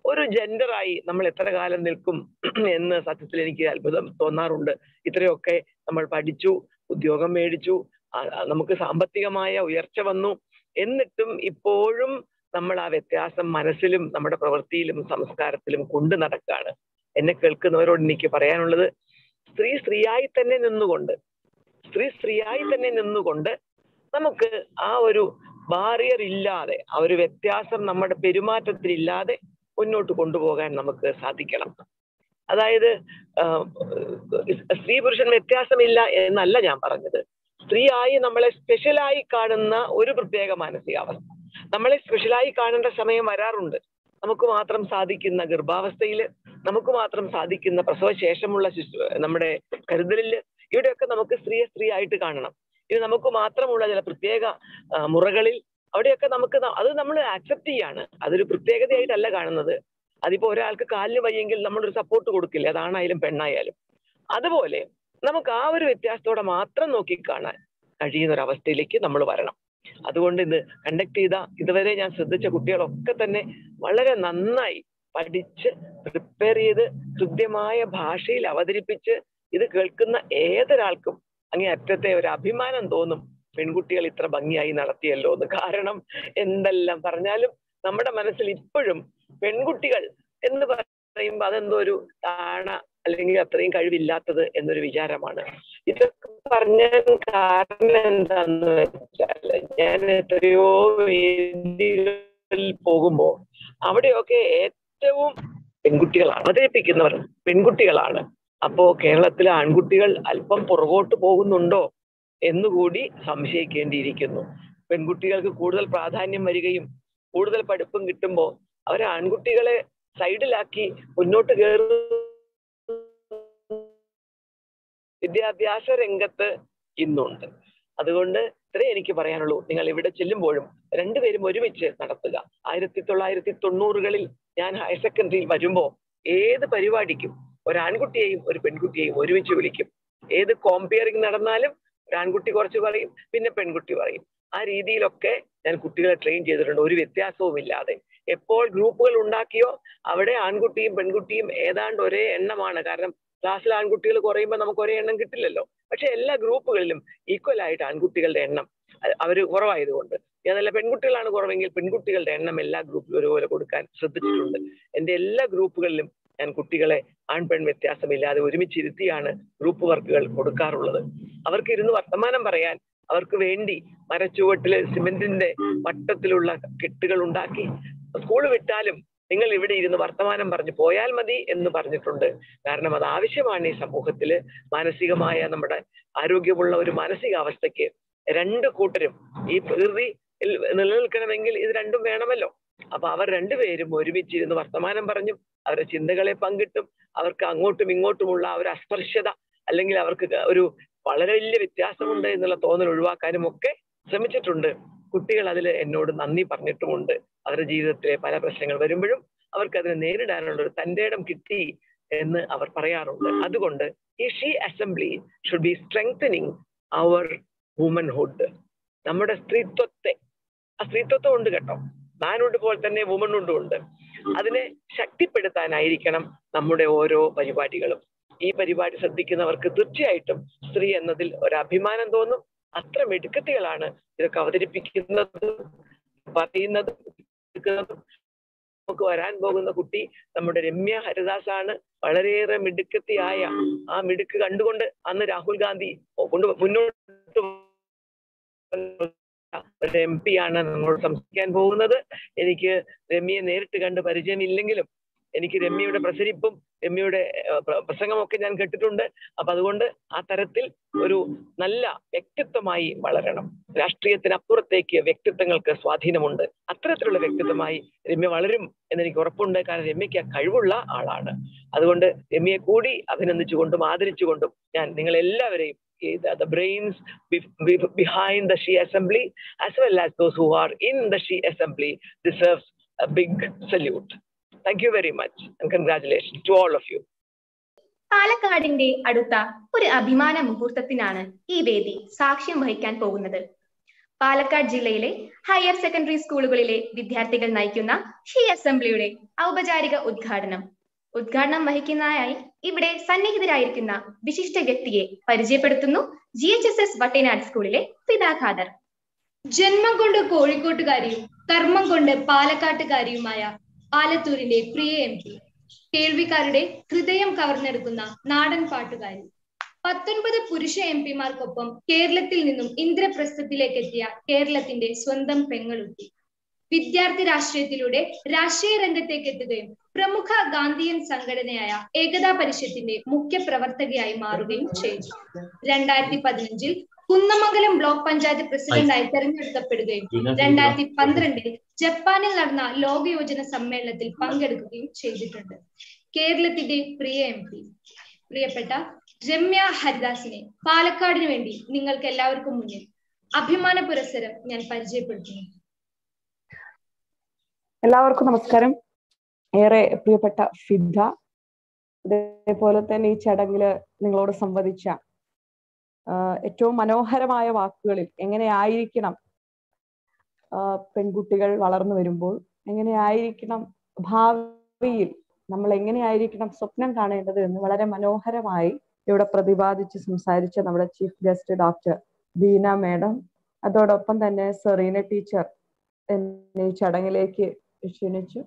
ഒരു ജെൻഡറായി നമ്മൾ എത്ര കാലം നിൽക്കും എന്ന് സത്യത്തിൽ എനിക്ക് അത്ഭുതം തോന്നാറുണ്ട്. ഇത്രയൊക്കെ നമ്മൾ പഠിച്ചു ഉദ്യോഗം മേടിച്ചു നമുക്ക് സാമ്പത്തികമായ ഉയർച്ച വന്നു. എന്നിട്ടും ഇപ്പോഴും നമ്മൾ ആ വ്യത്യാസം മനസ്സിലും നമ്മുടെ പ്രവൃത്തിയിലും സംസ്കാരത്തിലും കൊണ്ടു നടക്കുകയാണ്. എന്നെ കേൾക്കുന്നവരോട് എനിക്ക് പറയാനുള്ളത് സ്ത്രീ സ്ത്രീയായി തന്നെ നിന്നുകൊണ്ട് സ്ത്രീ സ്ത്രീയായി തന്നെ നിന്നുകൊണ്ട് നമുക്ക് ആ ഒരു ബാറിയർ ഇല്ലാതെ ആ ഒരു വ്യത്യാസം നമ്മുടെ പെരുമാറ്റത്തിൽ ഇല്ലാതെ മുന്നോട്ട് കൊണ്ടുപോകാൻ നമുക്ക് സാധിക്കണം. അതായത് സ്ത്രീ പുരുഷൻ വ്യത്യാസമില്ല എന്നല്ല ഞാൻ പറഞ്ഞത്. സ്ത്രീയായി നമ്മളെ സ്പെഷ്യലായി കാണുന്ന ഒരു പ്രത്യേക മാനസികാവസ്ഥ. നമ്മളെ സ്പെഷ്യലായി കാണേണ്ട സമയം വരാറുണ്ട്. നമുക്ക് മാത്രം സാധിക്കുന്ന ഗർഭാവസ്ഥയിൽ നമുക്ക് മാത്രം സാധിക്കുന്ന പ്രസവശേഷമുള്ള ശിശു നമ്മുടെ കരുതലിൽ ഇവിടെയൊക്കെ നമുക്ക് സ്ത്രീയെ സ്ത്രീ ആയിട്ട് കാണണം. ഇത് നമുക്ക് മാത്രമുള്ള ചില പ്രത്യേക മുറകളിൽ അവിടെയൊക്കെ നമുക്ക് അത് നമ്മൾ ആക്സെപ്റ്റ് ചെയ്യാണ്. അതൊരു പ്രത്യേകതയായിട്ടല്ല കാണുന്നത്. അതിപ്പോ ഒരാൾക്ക് കാലിന് വയ്യെങ്കിൽ നമ്മളൊരു സപ്പോർട്ട് കൊടുക്കില്ല? അതാണായാലും പെണ്ണായാലും. അതുപോലെ നമുക്ക് ആ ഒരു വ്യത്യാസത്തോടെ മാത്രം നോക്കി കാണാൻ കഴിയുന്ന ഒരു അവസ്ഥയിലേക്ക് നമ്മൾ വരണം. അതുകൊണ്ട് ഇത് കണ്ടക്ട് ചെയ്ത ഇതുവരെ ഞാൻ ശ്രദ്ധിച്ച കുട്ടികളൊക്കെ തന്നെ വളരെ നന്നായി പഠിച്ച് പ്രിപ്പയർ ചെയ്ത് കൃത്യമായ ഭാഷയിൽ അവതരിപ്പിച്ച് ഇത് കേൾക്കുന്ന ഏതൊരാൾക്കും അങ്ങേ അറ്റത്തെ ഒരു അഭിമാനം തോന്നും പെൺകുട്ടികൾ ഇത്ര ഭംഗിയായി നടത്തിയല്ലോ എന്ന്. കാരണം എന്തെല്ലാം പറഞ്ഞാലും നമ്മുടെ മനസ്സിൽ ഇപ്പോഴും പെൺകുട്ടികൾ എന്ന് പറയുമ്പോൾ അതെന്തോ ഒരു താണ അല്ലെങ്കിൽ അത്രയും കഴിവില്ലാത്തത് എന്നൊരു വിചാരമാണ്. ഇതൊക്കെ പറഞ്ഞാൽ കാരണം എന്താന്ന് വെച്ചാൽ ഞാൻ എത്രയോ വേദികളിൽ പോകുമ്പോ അവിടെയൊക്കെ ഏറ്റവും പെൺകുട്ടികൾ അവതരിപ്പിക്കുന്നവർ പെൺകുട്ടികളാണ്. അപ്പോ കേരളത്തിലെ ആൺകുട്ടികൾ അല്പം പുറകോട്ട് പോകുന്നുണ്ടോ എന്നുകൂടി സംശയിക്കേണ്ടിയിരിക്കുന്നു. പെൺകുട്ടികൾക്ക് കൂടുതൽ പ്രാധാന്യം വരികയും കൂടുതൽ പഠിപ്പും കിട്ടുമ്പോൾ അവർ ആൺകുട്ടികളെ സൈഡിലാക്കി മുന്നോട്ട് കയറുന്ന വിദ്യാഭ്യാസ രംഗത്ത് ഇന്നുണ്ട്. അതുകൊണ്ട് ഇത്രേ എനിക്ക് പറയാനുള്ളൂ. നിങ്ങൾ ഇവിടെ ചെല്ലുമ്പോഴും രണ്ടുപേരും ഒരുമിച്ച് നടത്തുക. ആയിരത്തി തൊള്ളായിരത്തി തൊണ്ണൂറുകളിൽ ഞാൻ ഹയർ സെക്കൻഡറിയിൽ വരുമ്പോ ഏത് പരിപാടിക്കും ഒരു ആൺകുട്ടിയെയും ഒരു പെൺകുട്ടിയെയും ഒരുമിച്ച് വിളിക്കും. ഏത് കോമ്പയറിംഗ് നടന്നാലും ഒരാൺകുട്ടി കുറച്ച് പറയും പിന്നെ പെൺകുട്ടി പറയും. ആ രീതിയിലൊക്കെ ഞാൻ കുട്ടികളെ ട്രെയിൻ ചെയ്തിട്ടുണ്ട്. ഒരു വ്യത്യാസവും ഇല്ലാതെ എപ്പോൾ ഗ്രൂപ്പുകൾ ഉണ്ടാക്കിയോ അവിടെ ആൺകുട്ടിയും പെൺകുട്ടിയും ഏതാണ്ട് ഒരേ എണ്ണമാണ്. കാരണം ക്ലാസ്സിൽ ആൺകുട്ടികൾ കുറയുമ്പോൾ നമുക്ക് ഒരേ എണ്ണം കിട്ടില്ലല്ലോ. പക്ഷെ എല്ലാ ഗ്രൂപ്പുകളിലും ഈക്വൽ ആയിട്ട് ആൺകുട്ടികളുടെ എണ്ണം അവർ കുറവായതുകൊണ്ട്. ഞാനല്ല പെൺകുട്ടികളാണ് കുറവെങ്കിൽ പെൺകുട്ടികളുടെ എണ്ണം എല്ലാ ഗ്രൂപ്പിലും ഒരുപോലെ കൊടുക്കാൻ ശ്രദ്ധിച്ചിട്ടുണ്ട്. എന്റെ എല്ലാ ഗ്രൂപ്പുകളിലും ഞാൻ കുട്ടികളെ ആൺപെൺ വ്യത്യാസമില്ലാതെ ഒരുമിച്ചിരുത്തിയാണ് ഗ്രൂപ്പ് വർക്കുകൾ കൊടുക്കാറുള്ളത്. അവർക്ക് ഇരുന്ന് വർത്തമാനം പറയാൻ അവർക്ക് വേണ്ടി മരച്ചുവട്ടിൽ സിമെന്റിന്റെ വട്ടത്തിലുള്ള കെട്ടുകൾ ഉണ്ടാക്കി സ്കൂൾ വിട്ടാലും നിങ്ങൾ ഇവിടെ ഇരുന്ന് വർത്തമാനം പറഞ്ഞു പോയാൽ മതി എന്ന് പറഞ്ഞിട്ടുണ്ട്. കാരണം അത് ആവശ്യമാണ് ഈ സമൂഹത്തിൽ മാനസികമായ നമ്മുടെ ആരോഗ്യമുള്ള ഒരു മാനസികാവസ്ഥയ്ക്ക് രണ്ട് കൂട്ടരും ഈ പ്രകൃതി നിലനിൽക്കണമെങ്കിൽ ഇത് രണ്ടും വേണമല്ലോ. അപ്പൊ അവർ രണ്ടുപേരും ഒരുമിച്ചിരുന്ന് വർത്തമാനം പറഞ്ഞും. അവരുടെ ചിന്തകളെ പങ്കിട്ടും അവർക്ക് അങ്ങോട്ടും ഇങ്ങോട്ടുമുള്ള ഒരു അസ്പർശ്യത അല്ലെങ്കിൽ അവർക്ക് ഒരു വളരെ വലിയ വ്യത്യാസമുണ്ട് എന്നുള്ള തോന്നൽ ഒഴിവാക്കാനും ഒക്കെ ശ്രമിച്ചിട്ടുണ്ട്. കുട്ടികൾ അതിൽ എന്നോട് നന്ദി പറഞ്ഞിട്ടുമുണ്ട്. അവരുടെ ജീവിതത്തിലെ പല പ്രശ്നങ്ങൾ വരുമ്പോഴും അവർക്ക് അതിനെ നേരിടാനുള്ള ഒരു തന്റെ ഇടം കിട്ടി എന്ന് അവർ പറയാറുണ്ട്. അതുകൊണ്ട് ഈ she assembly should be strengthening our womanhood നമ്മുടെ സ്ത്രീത്വത്തെ ആ സ്ത്രീത്വത്വം ഉണ്ട് കേട്ടോ. മാനുണ്ട് പോലെ തന്നെ വുമൺഹുഡും ഉണ്ട്. അതിനെ ശക്തിപ്പെടുത്താനായിരിക്കണം നമ്മുടെ ഓരോ പരിപാടികളും. ഈ പരിപാടി ശ്രദ്ധിക്കുന്നവർക്ക് തീർച്ചയായിട്ടും സ്ത്രീ എന്നതിൽ ഒരു അഭിമാനം തോന്നും. അത്ര മെടുക്കത്തികളാണ് ഇതൊക്കെ അവതരിപ്പിക്കുന്നത് പറയുന്നതും നമുക്ക് വരാൻ പോകുന്ന കുട്ടി നമ്മുടെ രമ്യ ഹരിദാസ് ആണ് വളരെയേറെ മിടുക്കത്തിയായ ആ മിടുക്ക് കണ്ടുകൊണ്ട് അന്ന് രാഹുൽ ഗാന്ധി കൊണ്ട് മുന്നോട്ട് ഒരു എം പി ആണ് നമ്മളോട് സംസാരിക്കാൻ പോകുന്നത്. എനിക്ക് രമ്യയെ നേരിട്ട് കണ്ട് പരിചയമില്ലെങ്കിലും എനിക്ക് രമ്യയുടെ പ്രസരിപ്പും രമ്യയുടെ പ്രസംഗമൊക്കെ ഞാൻ കേട്ടിട്ടുണ്ട്. അപ്പൊ അതുകൊണ്ട് ആ തരത്തിൽ ഒരു നല്ല വ്യക്തിത്വമായി വളരണം. രാഷ്ട്രീയത്തിനപ്പുറത്തേക്ക് വ്യക്തിത്വങ്ങൾക്ക് സ്വാധീനമുണ്ട്. അത്തരത്തിലുള്ള വ്യക്തിത്വമായി രമ്യ വളരും എന്നെനിക്ക് ഉറപ്പുണ്ട്. കാരണം രമ്യയ്ക്ക് ആ കഴിവുള്ള ആളാണ്. അതുകൊണ്ട് രമ്യയെ കൂടി അഭിനന്ദിച്ചുകൊണ്ടും ആദരിച്ചുകൊണ്ടും ഞാൻ നിങ്ങൾ എല്ലാവരെയും the brains be- be- behind the Shi Assembly as well as those who are in the Shi Assembly deserves a big salute. Thank you very much and congratulations to all of you. പാലക്കാടിന്റെ അടുത്ത ഒരു അഭിമാന മുഹൂർത്തത്തിനാണ് ഈ വേദി സാക്ഷ്യം വഹിക്കാൻ പോകുന്നത് പാലക്കാട് ജില്ലയിലെ ഹയർ സെക്കൻഡറി സ്കൂളുകളിലെ വിദ്യാർത്ഥികൾ നയിക്കുന്ന ഷീ അസംബ്ലിയുടെ ഔപചാരിക ഉദ്ഘാടനം ഉദ്ഘാടനം വഹിക്കുന്നതായി ഇവിടെ സന്നിഹിതരായിരിക്കുന്ന വിശിഷ്ട വ്യക്തിയെ പരിചയപ്പെടുത്തുന്നു G H S S Vattenad സ്കൂളിലെ ഫിദ ഖാദർ. ജന്മം കൊണ്ട് കോഴിക്കോട്ടുകാരിയും കർമ്മം കൊണ്ട് പാലക്കാട്ടുകാരിയുമായ ആലത്തൂരിന്റെ പ്രിയ എം പി. കേൾവിക്കാരുടെ ഹൃദയം കവർന്നെടുക്കുന്ന നാടൻ പാട്ടുകാരി. പത്തൊൻപത് പുരുഷ എം പിമാർക്കൊപ്പം കേരളത്തിൽ നിന്നും ഇന്ദ്രപ്രസ്ഥത്തിലേക്ക് എത്തിയ കേരളത്തിന്റെ സ്വന്തം പെങ്ങളുട്ടി. വിദ്യാർത്ഥി രാഷ്ട്രീയത്തിലൂടെ രാഷ്ട്രീയ രംഗത്തേക്ക് എത്തുകയും പ്രമുഖ ഗാന്ധിയൻ സംഘടനയായ ഏകതാ പരിഷത്തിന്റെ മുഖ്യ പ്രവർത്തകയായി മാറുകയും ചെയ്തു. രണ്ടായിരത്തി പതിനഞ്ചിൽ കുന്നമംഗലം ബ്ലോക്ക് പഞ്ചായത്ത് പ്രസിഡന്റായി തെരഞ്ഞെടുക്കപ്പെടുകയും രണ്ടായിരത്തി പന്ത്രണ്ടിൽ ജപ്പാനിൽ നടന്ന ലോകയോജന സമ്മേളനത്തിൽ പങ്കെടുക്കുകയും ചെയ്തിട്ടുണ്ട്. കേരളത്തിന്റെ പ്രിയ എം പി. പ്രിയപ്പെട്ട രമ്യ ഹരിദാസിനെ പാലക്കാടിന് വേണ്ടി നിങ്ങൾക്ക് എല്ലാവർക്കും മുന്നിൽ അഭിമാന പുരസ്സരം ഞാൻ പരിചയപ്പെടുത്തുന്നു. എല്ലാവർക്കും നമസ്കാരം. ഏറെ പ്രിയപ്പെട്ട ഫിദ അതേപോലെ തന്നെ ഈ ചടങ്ങിൽ നിങ്ങളോട് സംവദിച്ച ഏറ്റവും മനോഹരമായ വാക്കുകളിൽ എങ്ങനെയായിരിക്കണം പെൺകുട്ടികൾ വളർന്നു വരുമ്പോൾ എങ്ങനെയായിരിക്കണം ഭാവിയിൽ നമ്മൾ എങ്ങനെയായിരിക്കണം സ്വപ്നം കാണേണ്ടത് എന്ന് വളരെ മനോഹരമായി ഇവിടെ പ്രതിപാദിച്ച് സംസാരിച്ച നമ്മുടെ chief guest doctor Beena madam അതോടൊപ്പം തന്നെ സെറീന ടീച്ചർ എന്നെ ഈ ചടങ്ങിലേക്ക് ക്ഷണിച്ചു.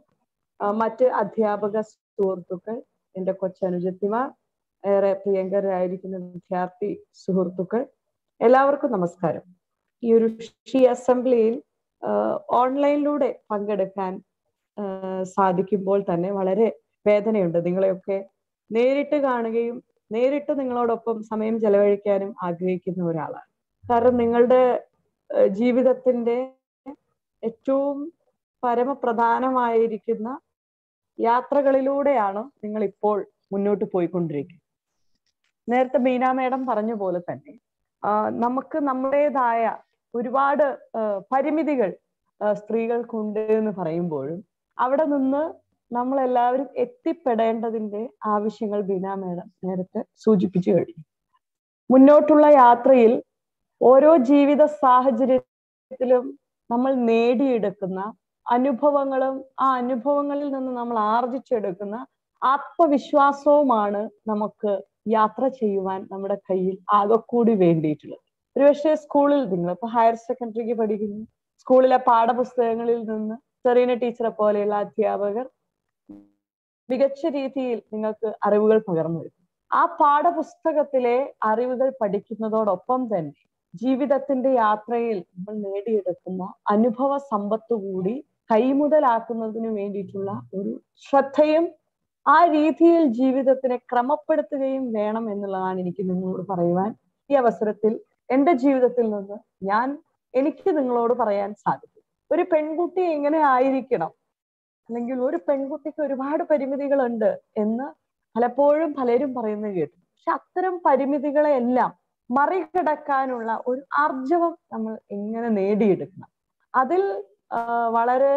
മറ്റ് അധ്യാപക സുഹൃത്തുക്കൾ എന്റെ കൊച്ചനുജത്തിമാർ ഏറെ പ്രിയങ്കരായിരിക്കുന്ന വിദ്യാർത്ഥി സുഹൃത്തുക്കൾ എല്ലാവർക്കും നമസ്കാരം. ഈ ഒരു ഷി അസംബ്ലിയിൽ ഓൺലൈനിലൂടെ പങ്കെടുക്കാൻ സാധിക്കുമ്പോൾ തന്നെ വളരെ വേദനയുണ്ട്. നിങ്ങളെയൊക്കെ നേരിട്ട് കാണുകയും നേരിട്ട് നിങ്ങളോടൊപ്പം സമയം ചെലവഴിക്കാനും ആഗ്രഹിക്കുന്ന ഒരാളാണ്. കാരണം നിങ്ങളുടെ ജീവിതത്തിന്റെ ഏറ്റവും പരമപ്രധാനമായിരിക്കുന്ന യാത്രകളിലൂടെയാണ് നിങ്ങൾ ഇപ്പോൾ മുന്നോട്ട് പോയിക്കൊണ്ടിരിക്കുന്നത്. നേരത്തെ ബീന മേഡം പറഞ്ഞ പോലെ തന്നെ നമുക്ക് നമ്മുടേതായ ഒരുപാട് പരിമിതികൾ സ്ത്രീകൾക്കുണ്ട് എന്ന് പറയുമ്പോഴും അവിടെ നിന്ന് നമ്മൾ എല്ലാവരും എത്തിപ്പെടേണ്ടതിന്റെ ആവശ്യങ്ങൾ ബീന മേഡം നേരത്തെ സൂചിപ്പിച്ചു കഴിഞ്ഞു. മുന്നോട്ടുള്ള യാത്രയിൽ ഓരോ ജീവിത സാഹചര്യത്തിലും നമ്മൾ നേടിയെടുക്കുന്ന അനുഭവങ്ങളും ആ അനുഭവങ്ങളിൽ നിന്ന് നമ്മൾ ആർജിച്ചെടുക്കുന്ന ആത്മവിശ്വാസവുമാണ് നമുക്ക് യാത്ര ചെയ്യുവാൻ നമ്മുടെ കയ്യിൽ ആകെക്കൂടി വേണ്ടിയിട്ടുള്ളത്. ഒരുപക്ഷെ സ്കൂളിൽ നിങ്ങൾ ഇപ്പൊ ഹയർ സെക്കൻഡറിക്ക് പഠിക്കുന്നു. സ്കൂളിലെ പാഠപുസ്തകങ്ങളിൽ നിന്ന് സെറീന ടീച്ചറെ പോലെയുള്ള അധ്യാപകർ മികച്ച രീതിയിൽ നിങ്ങൾക്ക് അറിവുകൾ പകർന്നു തരും. ആ പാഠപുസ്തകത്തിലെ അറിവുകൾ പഠിക്കുന്നതോടൊപ്പം തന്നെ ജീവിതത്തിന്റെ യാത്രയിൽ നമ്മൾ നേടിയെടുക്കുന്ന അനുഭവ സമ്പത്ത് കൂടി കൈമുതലാക്കുന്നതിന് വേണ്ടിയിട്ടുള്ള ഒരു ശ്രദ്ധയും ആ രീതിയിൽ ജീവിതത്തിനെ ക്രമപ്പെടുത്തുകയും വേണം എന്നുള്ളതാണ് എനിക്ക് നിങ്ങളോട് പറയുവാൻ ഈ അവസരത്തിൽ എന്റെ ജീവിതത്തിൽ നിന്ന് ഞാൻ എനിക്ക് നിങ്ങളോട് പറയാൻ സാധിക്കും. ഒരു പെൺകുട്ടി എങ്ങനെ ആയിരിക്കണം? അല്ലെങ്കിൽ ഒരു പെൺകുട്ടിക്ക് ഒരുപാട് പരിമിതികളുണ്ട് എന്ന് പലപ്പോഴും പലരും പറയുന്നത് കേട്ടു. പക്ഷെ അത്തരം പരിമിതികളെല്ലാം മറികടക്കാനുള്ള ഒരു ആർജവം നമ്മൾ എങ്ങനെ നേടിയെടുക്കണം? അതിൽ വളരെ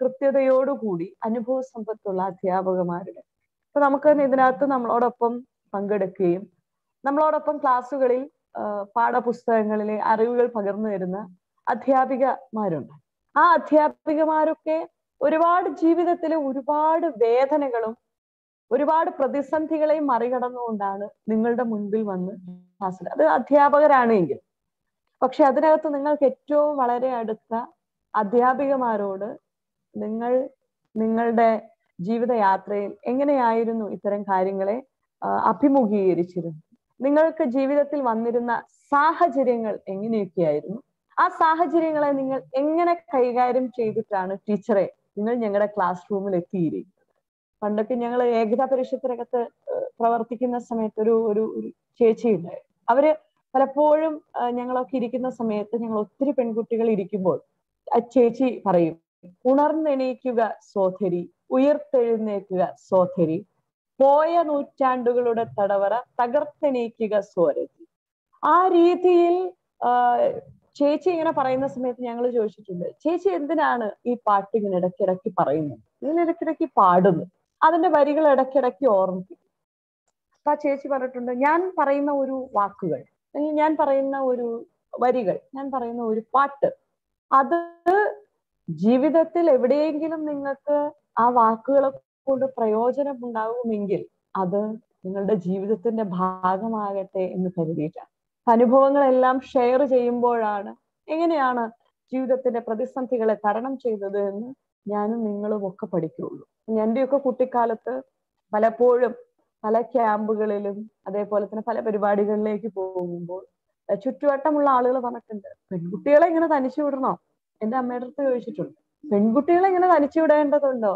കൃത്യതയോടുകൂടി അനുഭവ സമ്പത്തുള്ള അധ്യാപകമാരുടെ അപ്പൊ നമുക്ക് ഇതിനകത്ത് നമ്മളോടൊപ്പം പങ്കെടുക്കുകയും നമ്മളോടൊപ്പം ക്ലാസ്സുകളിൽ പാഠപുസ്തകങ്ങളിലെ അറിവുകൾ പകർന്നു തരുന്ന അധ്യാപികമാരുണ്ട്. ആ അധ്യാപികമാരൊക്കെ ഒരുപാട് ജീവിതത്തിലെ ഒരുപാട് വേദനകളും ഒരുപാട് പ്രതിസന്ധികളെയും മറികടന്നുകൊണ്ടാണ് നിങ്ങളുടെ മുൻപിൽ വന്ന് ക്ലാസ്സിൽ. അത് അധ്യാപകരാണെങ്കിൽ പക്ഷെ അതിനകത്ത് നിങ്ങൾക്ക് ഏറ്റവും വളരെ അടുത്ത അധ്യാപികമാരോട് നിങ്ങൾ നിങ്ങളുടെ ജീവിതയാത്രയിൽ എങ്ങനെയായിരുന്നു ഇത്തരം കാര്യങ്ങളെ അഭിമുഖീകരിച്ചിരുന്നു നിങ്ങൾക്ക് ജീവിതത്തിൽ വന്നിരുന്ന സാഹചര്യങ്ങൾ എങ്ങനെയൊക്കെയായിരുന്നു? ആ സാഹചര്യങ്ങളെ നിങ്ങൾ എങ്ങനെ കൈകാര്യം ചെയ്തിട്ടാണ് ടീച്ചറെ നിങ്ങൾ ഞങ്ങളുടെ ക്ലാസ് റൂമിൽ എത്തിയിരിക്കുന്നത്? പണ്ടൊക്കെ ഞങ്ങൾ ഏകതാ പരിഷത്തിനകത്ത് പ്രവർത്തിക്കുന്ന സമയത്ത് ഒരു ഒരു ചേച്ചിയുണ്ടായിരുന്നു അവർ പലപ്പോഴും ഞങ്ങളൊക്കെ ഇരിക്കുന്ന സമയത്ത് ഞങ്ങൾ ഒത്തിരി പെൺകുട്ടികൾ ഇരിക്കുമ്പോൾ ചേച്ചി പറയും ഉണർന്നെണീക്കുക സോധരി ഉയർത്തെഴുന്നേക്കുക സോധരി പോയ നൂറ്റാണ്ടുകളുടെ തടവറ തകർത്തെണീക്കുക സോരതി ആ രീതിയിൽ ചേച്ചി ഇങ്ങനെ പറയുന്ന സമയത്ത് ഞങ്ങൾ ചോദിച്ചിട്ടുണ്ട് ചേച്ചി എന്തിനാണ് ഈ പാട്ട് ഇങ്ങനെ ഇടയ്ക്കിടയ്ക്ക് പറയുന്നത്? ഇങ്ങനെ ഇടയ്ക്കിടയ്ക്ക് പാടുന്നു. അതിന്റെ വരികൾ ഇടയ്ക്കിടയ്ക്ക് ഓർമ്മിക്കും. അപ്പൊ ചേച്ചി പറഞ്ഞിട്ടുണ്ട് ഞാൻ പറയുന്ന ഒരു വാക്കുകൾ ഞാൻ പറയുന്ന ഒരു വരികൾ ഞാൻ പറയുന്ന ഒരു പാട്ട് അത് ജീവിതത്തിൽ എവിടെയെങ്കിലും നിങ്ങൾക്ക് ആ വാക്കുകളെ കൊണ്ട് പ്രയോജനം ഉണ്ടാകുമെങ്കിൽ അത് നിങ്ങളുടെ ജീവിതത്തിന്റെ ഭാഗമാകട്ടെ എന്ന് കരുതിയിട്ടാണ്. അനുഭവങ്ങളെല്ലാം ഷെയർ ചെയ്യുമ്പോഴാണ് എങ്ങനെയാണ് ജീവിതത്തിന്റെ പ്രതിസന്ധികളെ തരണം ചെയ്തത് എന്ന് ഞാനും നിങ്ങളും ഒക്കെ പഠിക്കുകയുള്ളൂ എന്റെയൊക്കെ കുട്ടിക്കാലത്ത് പലപ്പോഴും പല ക്യാമ്പുകളിലും അതേപോലെ തന്നെ പല പരിപാടികളിലേക്ക് പോകുമ്പോൾ ചുറ്റുവട്ടമുള്ള ആളുകൾ പറഞ്ഞിട്ടുണ്ട് പെൺകുട്ടികളെ ഇങ്ങനെ തനിച്ചു വിടണോ? എന്റെ അമ്മയുടെ അടുത്ത് ചോദിച്ചിട്ടുണ്ട്. പെൺകുട്ടികളെ ഇങ്ങനെ തനിച്ചു വിടേണ്ടതുണ്ടോ?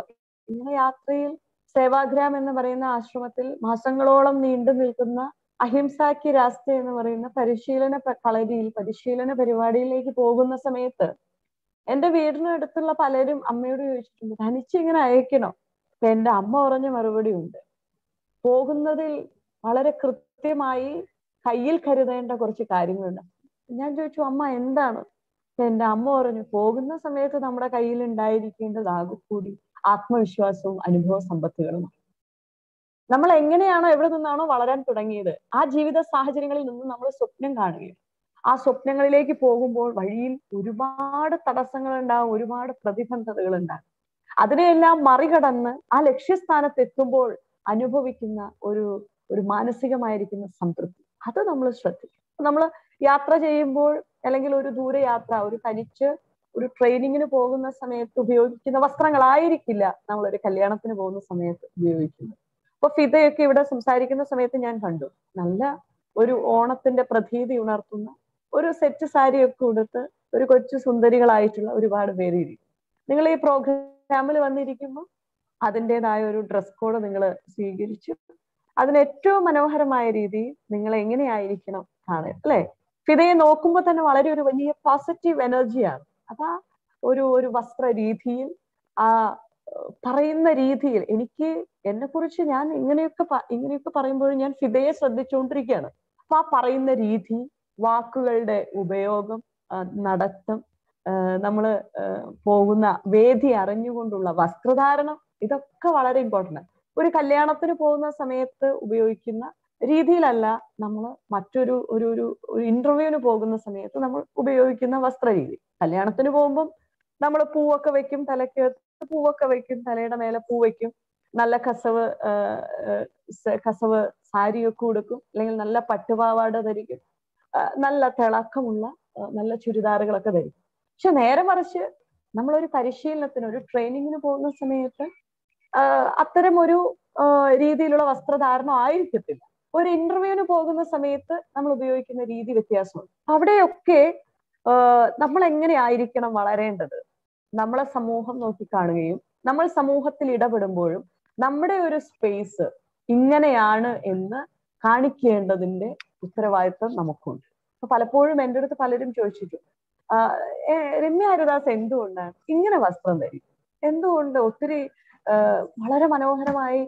ഇങ്ങനെ യാത്രയിൽ സേവാഗ്രാം എന്ന് പറയുന്ന ആശ്രമത്തിൽ മാസങ്ങളോളം നീണ്ടു നിൽക്കുന്ന അഹിംസാക്കി രാസ്ത എന്ന് പറയുന്ന പരിശീലന കളരിയിൽ പരിശീലന പരിപാടിയിലേക്ക് പോകുന്ന സമയത്ത് എന്റെ വീടിനടുത്തുള്ള പലരും അമ്മയോട് ചോദിച്ചിട്ടുണ്ട് തനിച്ച് ഇങ്ങനെ അയക്കണോ? എന്റെ അമ്മ പറഞ്ഞ മറുപടി ഉണ്ട്. പോകുന്നതിൽ വളരെ കൃത്യമായി കയ്യിൽ കരുതേണ്ട കുറച്ച് കാര്യങ്ങളുണ്ട്. ഞാൻ ചോദിച്ചു അമ്മ എന്താണ്? എന്റെ അമ്മ പറഞ്ഞു പോകുന്ന സമയത്ത് നമ്മുടെ കയ്യിൽ ഉണ്ടായിരിക്കേണ്ടത് ആകെ കൂടി ആത്മവിശ്വാസവും അനുഭവ സമ്പത്തുകളുമാണ്. നമ്മൾ എങ്ങനെയാണോ എവിടെ നിന്നാണോ വളരാൻ തുടങ്ങിയത് ആ ജീവിത സാഹചര്യങ്ങളിൽ നിന്ന് നമ്മൾ സ്വപ്നം കാണുകയാണ്. ആ സ്വപ്നങ്ങളിലേക്ക് പോകുമ്പോൾ വഴിയിൽ ഒരുപാട് തടസ്സങ്ങൾ ഉണ്ടാകും ഒരുപാട് പ്രതിബന്ധതകൾ ഉണ്ടാകും അതിനെയെല്ലാം മറികടന്ന് ആ ലക്ഷ്യസ്ഥാനത്ത് എത്തുമ്പോൾ അനുഭവിക്കുന്ന ഒരു ഒരു മാനസികമായിരിക്കുന്ന സംതൃപ്തി. അത് നമ്മൾ ശ്രദ്ധിക്കും നമ്മൾ യാത്ര ചെയ്യുമ്പോൾ അല്ലെങ്കിൽ ഒരു ദൂരയാത്ര ഒരു തനിച്ച് ഒരു ട്രെയിനിങ്ങിന് പോകുന്ന സമയത്ത് ഉപയോഗിക്കുന്ന വസ്ത്രങ്ങളായിരിക്കില്ല നമ്മൾ ഒരു കല്യാണത്തിന് പോകുന്ന സമയത്ത് ഉപയോഗിക്കുന്നത്. അപ്പൊ ഫിതയൊക്കെ ഇവിടെ സംസാരിക്കുന്ന സമയത്ത് ഞാൻ കണ്ടു. നല്ല ഒരു ഓണത്തിന്റെ പ്രതീതി ഉണർത്തുന്ന ഒരു സെറ്റ് സാരിയൊക്കെ ഉടുത്ത് ഒരു കൊച്ചു സുന്ദരികളായിട്ടുള്ള ഒരുപാട് പേര് ഇരിക്കും. നിങ്ങൾ ഈ പ്രോഗ്രാമിൽ വന്നിരിക്കുമ്പോൾ അതിന്റെതായ ഒരു ഡ്രസ് കോഡ് നിങ്ങൾ സ്വീകരിച്ചു അതിന് ഏറ്റവും മനോഹരമായ രീതി നിങ്ങൾ എങ്ങനെയായിരിക്കണം ആണ് അല്ലെ? ഫിതയെ നോക്കുമ്പോൾ തന്നെ വളരെ ഒരു വലിയ പോസിറ്റീവ് എനർജിയാണ് അതാ ഒരു ഒരു വസ്ത്ര രീതിയിൽ ആ പറയുന്ന രീതിയിൽ എനിക്ക് എന്നെ കുറിച്ച് ഞാൻ ഇങ്ങനെയൊക്കെ ഇങ്ങനെയൊക്കെ പറയുമ്പോഴും ഞാൻ ഫിതയെ ശ്രദ്ധിച്ചുകൊണ്ടിരിക്കുകയാണ് അപ്പൊ ആ പറയുന്ന രീതി വാക്കുകളുടെ ഉപയോഗം നടത്തും നമ്മൾ പോകുന്ന വേദി അറിഞ്ഞുകൊണ്ടുള്ള വസ്ത്രധാരണം ഇതൊക്കെ വളരെ ഇമ്പോർട്ടന്റ് ആണ്. ഒരു കല്യാണത്തിന് പോകുന്ന സമയത്ത് ഉപയോഗിക്കുന്ന രീതിയിലല്ല നമ്മൾ മറ്റൊരു ഒരു ഒരു ഇന്റർവ്യൂവിന് പോകുന്ന സമയത്ത് നമ്മൾ ഉപയോഗിക്കുന്ന വസ്ത്രരീതി. കല്യാണത്തിന് പോകുമ്പം നമ്മൾ പൂവൊക്കെ വെക്കും തലയ്ക്ക് പൂവൊക്കെ വെക്കും തലയുടെ മേലെ പൂ വെക്കും. നല്ല കസവ് കസവ് സാരിയൊക്കെ ഉടുക്കും. അല്ലെങ്കിൽ നല്ല പട്ടുപാവാട ധരിക്കും. നല്ല തിളക്കമുള്ള നല്ല ചുരിദാറുകളൊക്കെ ധരിക്കും. പക്ഷെ നേരെ മറിച്ച് നമ്മളൊരു പരിശീലനത്തിന് ഒരു ട്രെയിനിങ്ങിന് പോകുന്ന സമയത്ത് അത്തരം ഒരു രീതിയിലുള്ള വസ്ത്രധാരണം ആയിരിക്കത്തില്ല. ഒരു ഇന്റർവ്യൂവിന് പോകുന്ന സമയത്ത് നമ്മൾ ഉപയോഗിക്കുന്ന രീതി വ്യത്യാസമുണ്ട്. അവിടെയൊക്കെ നമ്മൾ എങ്ങനെയായിരിക്കണം വളരേണ്ടത്? നമ്മളെ സമൂഹം നോക്കിക്കാണുകയും നമ്മൾ സമൂഹത്തിൽ ഇടപെടുമ്പോഴും നമ്മുടെ ഒരു സ്പേസ് ഇങ്ങനെയാണ് എന്ന് കാണിക്കേണ്ടതിന്റെ ഉത്തരവാദിത്വം നമുക്കുണ്ട്. അപ്പൊ പലപ്പോഴും എന്റെ അടുത്ത് പലരും ചോദിച്ചിട്ടുണ്ട്. രമ്യ ഹരിദാസ് എന്തുകൊണ്ടാണ് ഇങ്ങനെ വസ്ത്രം ധരിക്കും എന്തുകൊണ്ട് ഒത്തിരി വളരെ മനോഹരമായി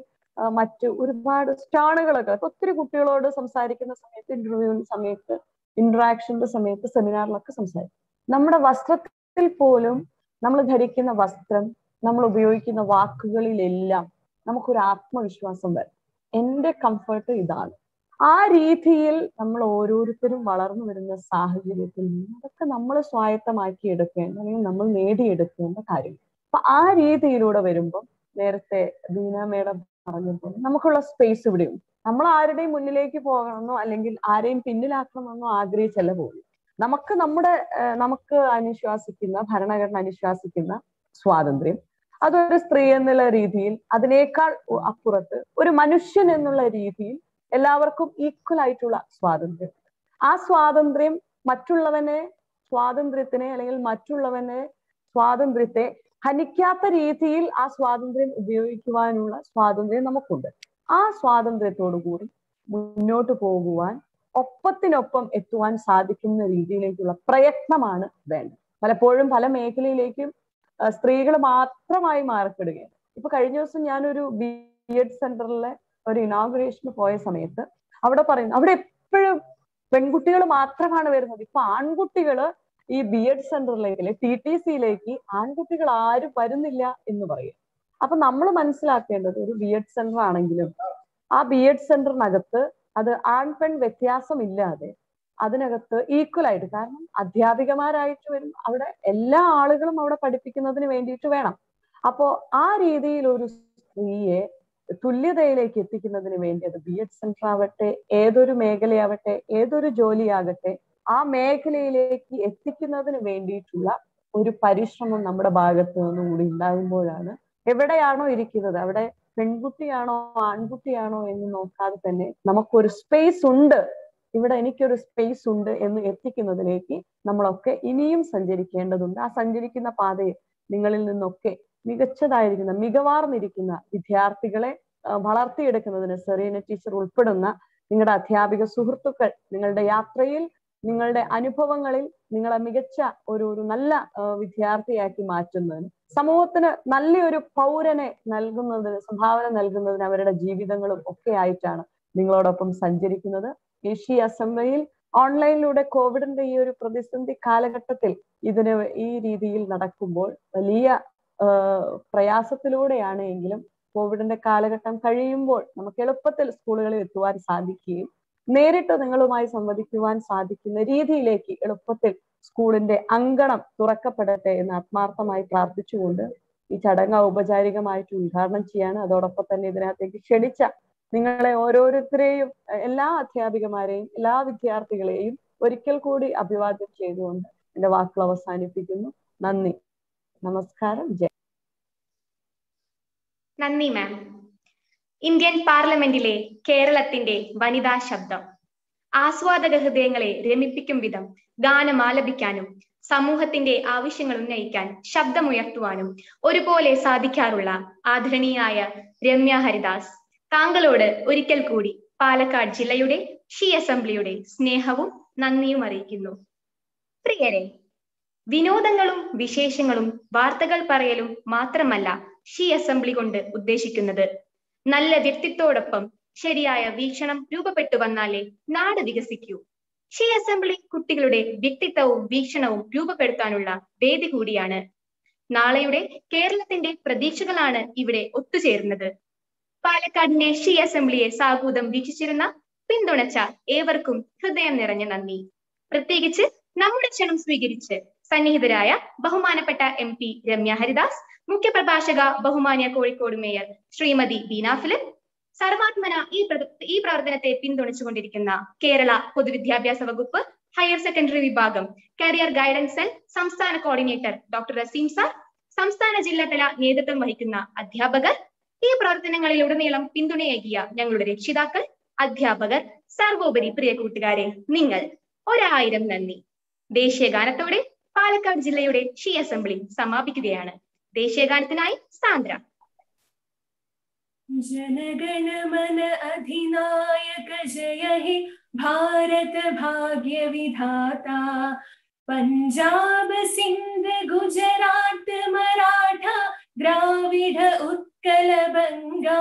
മറ്റു ഒരുപാട് സ്റ്റാണുകളൊക്കെ ഇപ്പൊ ഒത്തിരി കുട്ടികളോട് സംസാരിക്കുന്ന സമയത്ത് ഇന്റർവ്യൂവിന്റെ സമയത്ത് ഇന്ററാക്ഷന്റെ സമയത്ത് സെമിനാറിലൊക്കെ സംസാരിക്കും. നമ്മുടെ വസ്ത്രത്തിൽ പോലും നമ്മൾ ധരിക്കുന്ന വസ്ത്രം നമ്മൾ ഉപയോഗിക്കുന്ന വാക്കുകളിലെല്ലാം നമുക്കൊരു ആത്മവിശ്വാസം വരും. എന്റെ കംഫർട്ട് ഇതാണ്. ആ രീതിയിൽ നമ്മൾ ഓരോരുത്തരും വളർന്നു വരുന്ന സാഹചര്യത്തിൽ അതൊക്കെ നമ്മൾ സ്വായത്തമാക്കി എടുക്കേണ്ട അല്ലെങ്കിൽ നമ്മൾ നേടിയെടുക്കേണ്ട കാര്യം അപ്പൊ ആ രീതിയിലൂടെ വരുമ്പം നേരത്തെ ബീന മേഡം പറഞ്ഞപ്പോൾ നമുക്കുള്ള സ്പേസ് ഇവിടെയുണ്ട് നമ്മൾ ആരുടെയും മുന്നിലേക്ക് പോകണമെന്നോ അല്ലെങ്കിൽ ആരെയും പിന്നിലാക്കണമെന്നോ ആഗ്രഹിച്ചല്ല പോകും നമുക്ക് നമ്മുടെ നമുക്ക് അനുശ്വാസിക്കുന്ന ഭരണഘടന അനുശ്വാസിക്കുന്ന സ്വാതന്ത്ര്യം. അതൊരു സ്ത്രീ എന്നുള്ള രീതിയിൽ അതിനേക്കാൾ അപ്പുറത്ത് ഒരു മനുഷ്യൻ എന്നുള്ള രീതിയിൽ എല്ലാവർക്കും ഈക്വൽ ആയിട്ടുള്ള സ്വാതന്ത്ര്യം. ആ സ്വാതന്ത്ര്യം മറ്റുള്ളവനെ സ്വാതന്ത്ര്യത്തിനെ അല്ലെങ്കിൽ മറ്റുള്ളവനെ സ്വാതന്ത്ര്യത്തെ ഹനിക്കാത്ത രീതിയിൽ ആ സ്വാതന്ത്ര്യം ഉപയോഗിക്കുവാനുള്ള സ്വാതന്ത്ര്യം നമുക്കുണ്ട്. ആ സ്വാതന്ത്ര്യത്തോടു കൂടി മുന്നോട്ട് പോകുവാൻ ഒപ്പത്തിനൊപ്പം എത്തുവാൻ സാധിക്കുന്ന രീതിയിലേക്കുള്ള പ്രയത്നമാണ് വേണ്ടത്. പലപ്പോഴും പല മേഖലയിലേക്കും സ്ത്രീകൾ മാത്രമായി മാറപ്പെടുകയാണ്. ഇപ്പൊ കഴിഞ്ഞ ദിവസം ഞാനൊരു ബി എഡ് സെന്ററിലെ ഒരു ഇനോഗ്രേഷന് പോയ സമയത്ത് അവിടെ പറയുന്നു അവിടെ എപ്പോഴും പെൺകുട്ടികൾ മാത്രമാണ് വരുന്നത്. ഇപ്പൊ ആൺകുട്ടികൾ ഈ ബി എഡ് സെന്ററിലേക്ക് ടി ടി സിയിലേക്ക് ആൺകുട്ടികൾ ആരും വരുന്നില്ല എന്ന് പറയും. അപ്പൊ നമ്മൾ മനസ്സിലാക്കേണ്ടത് ഒരു ബി എഡ് സെന്റർ ആണെങ്കിലും ആ ബി എഡ് സെന്ററിനകത്ത് അത് ആൺ പെൺ വ്യത്യാസമില്ലാതെ അതിനകത്ത് ഈക്വൽ ആയിട്ട് കാരണം അധ്യാപികമാരായിട്ട് വരും അവിടെ എല്ലാ ആളുകളും അവിടെ പഠിപ്പിക്കുന്നതിന് വേണ്ടിയിട്ട് വേണം. അപ്പോ ആ രീതിയിൽ ഒരു സ്ത്രീയെ തുല്യതയിലേക്ക് എത്തിക്കുന്നതിന് വേണ്ടി അത് ബി എഡ് സെന്റർ ആവട്ടെ ഏതൊരു മേഖലയാവട്ടെ ഏതൊരു ജോലിയാകട്ടെ ആ മേഖലയിലേക്ക് എത്തിക്കുന്നതിന് വേണ്ടിയിട്ടുള്ള ഒരു പരിശ്രമം നമ്മുടെ ഭാഗത്ത് നിന്നും കൂടി ഉണ്ടാകുമ്പോഴാണ് എവിടെയാണോ ഇരിക്കുന്നത്. അവിടെ പെൺകുട്ടിയാണോ ആൺകുട്ടിയാണോ എന്ന് നോക്കാതെ തന്നെ നമുക്കൊരു സ്പേസ് ഉണ്ട്. ഇവിടെ എനിക്കൊരു സ്പേസ് ഉണ്ട് എന്ന് എത്തിക്കുന്നതിലേക്ക് നമ്മളൊക്കെ ഇനിയും സഞ്ചരിക്കേണ്ടതുണ്ട്. ആ സഞ്ചരിക്കുന്ന പാതയെ നിങ്ങളിൽ നിന്നൊക്കെ മികച്ചതായിരിക്കുന്ന മികവാർന്നിരിക്കുന്ന വിദ്യാർത്ഥികളെ വളർത്തിയെടുക്കുന്നതിന് സെറീന ടീച്ചർ ഉൾപ്പെടുന്ന നിങ്ങളുടെ അധ്യാപിക സുഹൃത്തുക്കൾ നിങ്ങളുടെ യാത്രയിൽ നിങ്ങളുടെ അനുഭവങ്ങളിൽ നിങ്ങളെ മികച്ച ഒരു ഒരു നല്ല വിദ്യാർത്ഥിയാക്കി മാറ്റുന്നതിന് സമൂഹത്തിന് നല്ലൊരു പൗരനെ നൽകുന്നതിന് സംഭാവന നൽകുന്നതിന് അവരുടെ ജീവിതങ്ങളും ഒക്കെ ആയിട്ടാണ് നിങ്ങളോടൊപ്പം സഞ്ചരിക്കുന്നത്. ദേശീയ അസംബ്ലിയിൽ ഓൺലൈനിലൂടെ കോവിഡിന്റെ ഈ ഒരു പ്രതിസന്ധി കാലഘട്ടത്തിൽ ഇതിന് ഈ രീതിയിൽ നടക്കുമ്പോൾ വലിയ പ്രയാസത്തിലൂടെയാണ് എങ്കിലും കോവിഡിന്റെ കാലഘട്ടം കഴിയുമ്പോൾ നമുക്ക് എളുപ്പത്തിൽ സ്കൂളുകളിൽ എത്തുവാൻ സാധിക്കുകയും നേരിട്ട് നിങ്ങളുമായി സംവദിക്കുവാൻ സാധിക്കുന്ന രീതിയിലേക്ക് എളുപ്പത്തിൽ സ്കൂളിന്റെ അങ്കണം തുറക്കപ്പെടട്ടെ എന്ന് ആത്മാർത്ഥമായി പ്രാർത്ഥിച്ചുകൊണ്ട് ഈ ചടങ്ങ് ഔപചാരികമായിട്ട് ഉദ്ഘാടനം ചെയ്യാണ്. അതോടൊപ്പം തന്നെ ഇതിനകത്തേക്ക് ക്ഷണിച്ച നിങ്ങളെ ഓരോരുത്തരെയും എല്ലാ അധ്യാപികമാരെയും എല്ലാ വിദ്യാർത്ഥികളെയും ഒരിക്കൽ കൂടി അഭിവാദ്യം ചെയ്തുകൊണ്ട് എന്റെ വാക്കുകൾ അവസാനിപ്പിക്കുന്നു. നന്ദി. നമസ്കാരം. ജയ. നന്ദി മാം ഇന്ത്യൻ പാർലമെന്റിലെ കേരളത്തിന്റെ വനിതാ ശബ്ദം. ആസ്വാദക ഹൃദയങ്ങളെ രമിപ്പിക്കും വിധം ഗാനം ആലപിക്കാനും സമൂഹത്തിന്റെ ആവശ്യങ്ങൾ ഉന്നയിക്കാൻ ശബ്ദമുയർത്തുവാനും ഒരുപോലെ സാധിക്കാറുള്ള ആദരണീയായ രമ്യ ഹരിദാസ് താങ്കളോട് ഒരിക്കൽ കൂടി പാലക്കാട് ജില്ലയുടെ ഷീ അസംബ്ലിയുടെ സ്നേഹവും നന്ദിയും അറിയിക്കുന്നു. പ്രിയരെ വിനോദങ്ങളും വിശേഷങ്ങളും വാർത്തകൾ പറയലും മാത്രമല്ല ഷീ അസംബ്ലി കൊണ്ട് ഉദ്ദേശിക്കുന്നത് നല്ല വ്യക്തിത്വത്തോടൊപ്പം ശരിയായ വീക്ഷണം രൂപപ്പെട്ടു വന്നാലേ നാട് വികസിക്കൂ. ഷീ അസംബ്ലി കുട്ടികളുടെ വ്യക്തിത്വവും വീക്ഷണവും രൂപപ്പെടുത്താനുള്ള വേദി കൂടിയാണ്. നാളെയുടെ കേരളത്തിന്റെ പ്രതീക്ഷകളാണ് ഇവിടെ ഒത്തുചേരുന്നത്. പാലക്കാടിന്റെ ഷീ അസംബ്ലിയെ സാഹൂതം വീക്ഷിച്ചിരുന്ന പിന്തുണച്ച ഏവർക്കും ഹൃദയം നിറഞ്ഞ നന്ദി. പ്രത്യേകിച്ച് നമ്മുടെ ക്ഷണം സ്വീകരിച്ച് സന്നിഹിതരായ ബഹുമാനപ്പെട്ട എം പി രമ്യ ഹരിദാസ് മുഖ്യപ്രഭാഷക ബഹുമാനിയ കോഴിക്കോട് മേയർ ശ്രീമതി ബീന ഫിലിപ്പ് സർവാത്മന ഈ ഈ പ്രവർത്തനത്തെ പിന്തുണച്ചുകൊണ്ടിരിക്കുന്ന കേരള പൊതുവിദ്യാഭ്യാസ വകുപ്പ് ഹയർ സെക്കൻഡറി വിഭാഗം കരിയർ ഗൈഡൻസ് സെൽ സംസ്ഥാന കോർഡിനേറ്റർ ഡോക്ടർ റസീം സാർ സംസ്ഥാന ജില്ലാതല നേതൃത്വം വഹിക്കുന്ന അധ്യാപകർ ഈ പ്രവർത്തനങ്ങളിലുടനീളം പിന്തുണയേകിയ ഞങ്ങളുടെ രക്ഷിതാക്കൾ അധ്യാപകർ സർവോപരി പ്രിയ കൂട്ടുകാരെ നിങ്ങൾ ഒരായിരം നന്ദി. ദേശീയ ഗാനത്തോടെ പാലക്കാട് ജില്ലയുടെ ഷീ അസംബ്ലി സമാപിക്കുകയാണ് ദേശീയഗാനത്തിനായി സാന്ദ്ര जनगण मन अधिनायक जय हे भारत भाग्य विधाता पंजाब सिंध गुजरात मराठा द्राविड उत्कल बंगा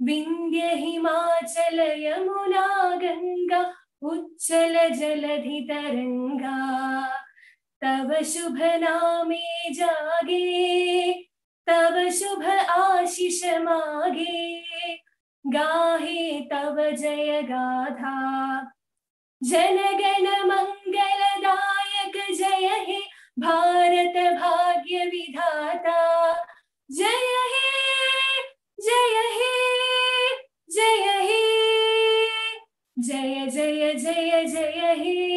विंध्य हिमाचल यमुना गंगा उच्चल जलधि तरंगा तव शुभ नामे जागे, तव शुभ आशीष मागे, गाहे तव जय गाथा जनगण मंगलदायक जय हे भारत भाग्य विधाता। जय हे जय हे जय हे। जय जय जय जय हे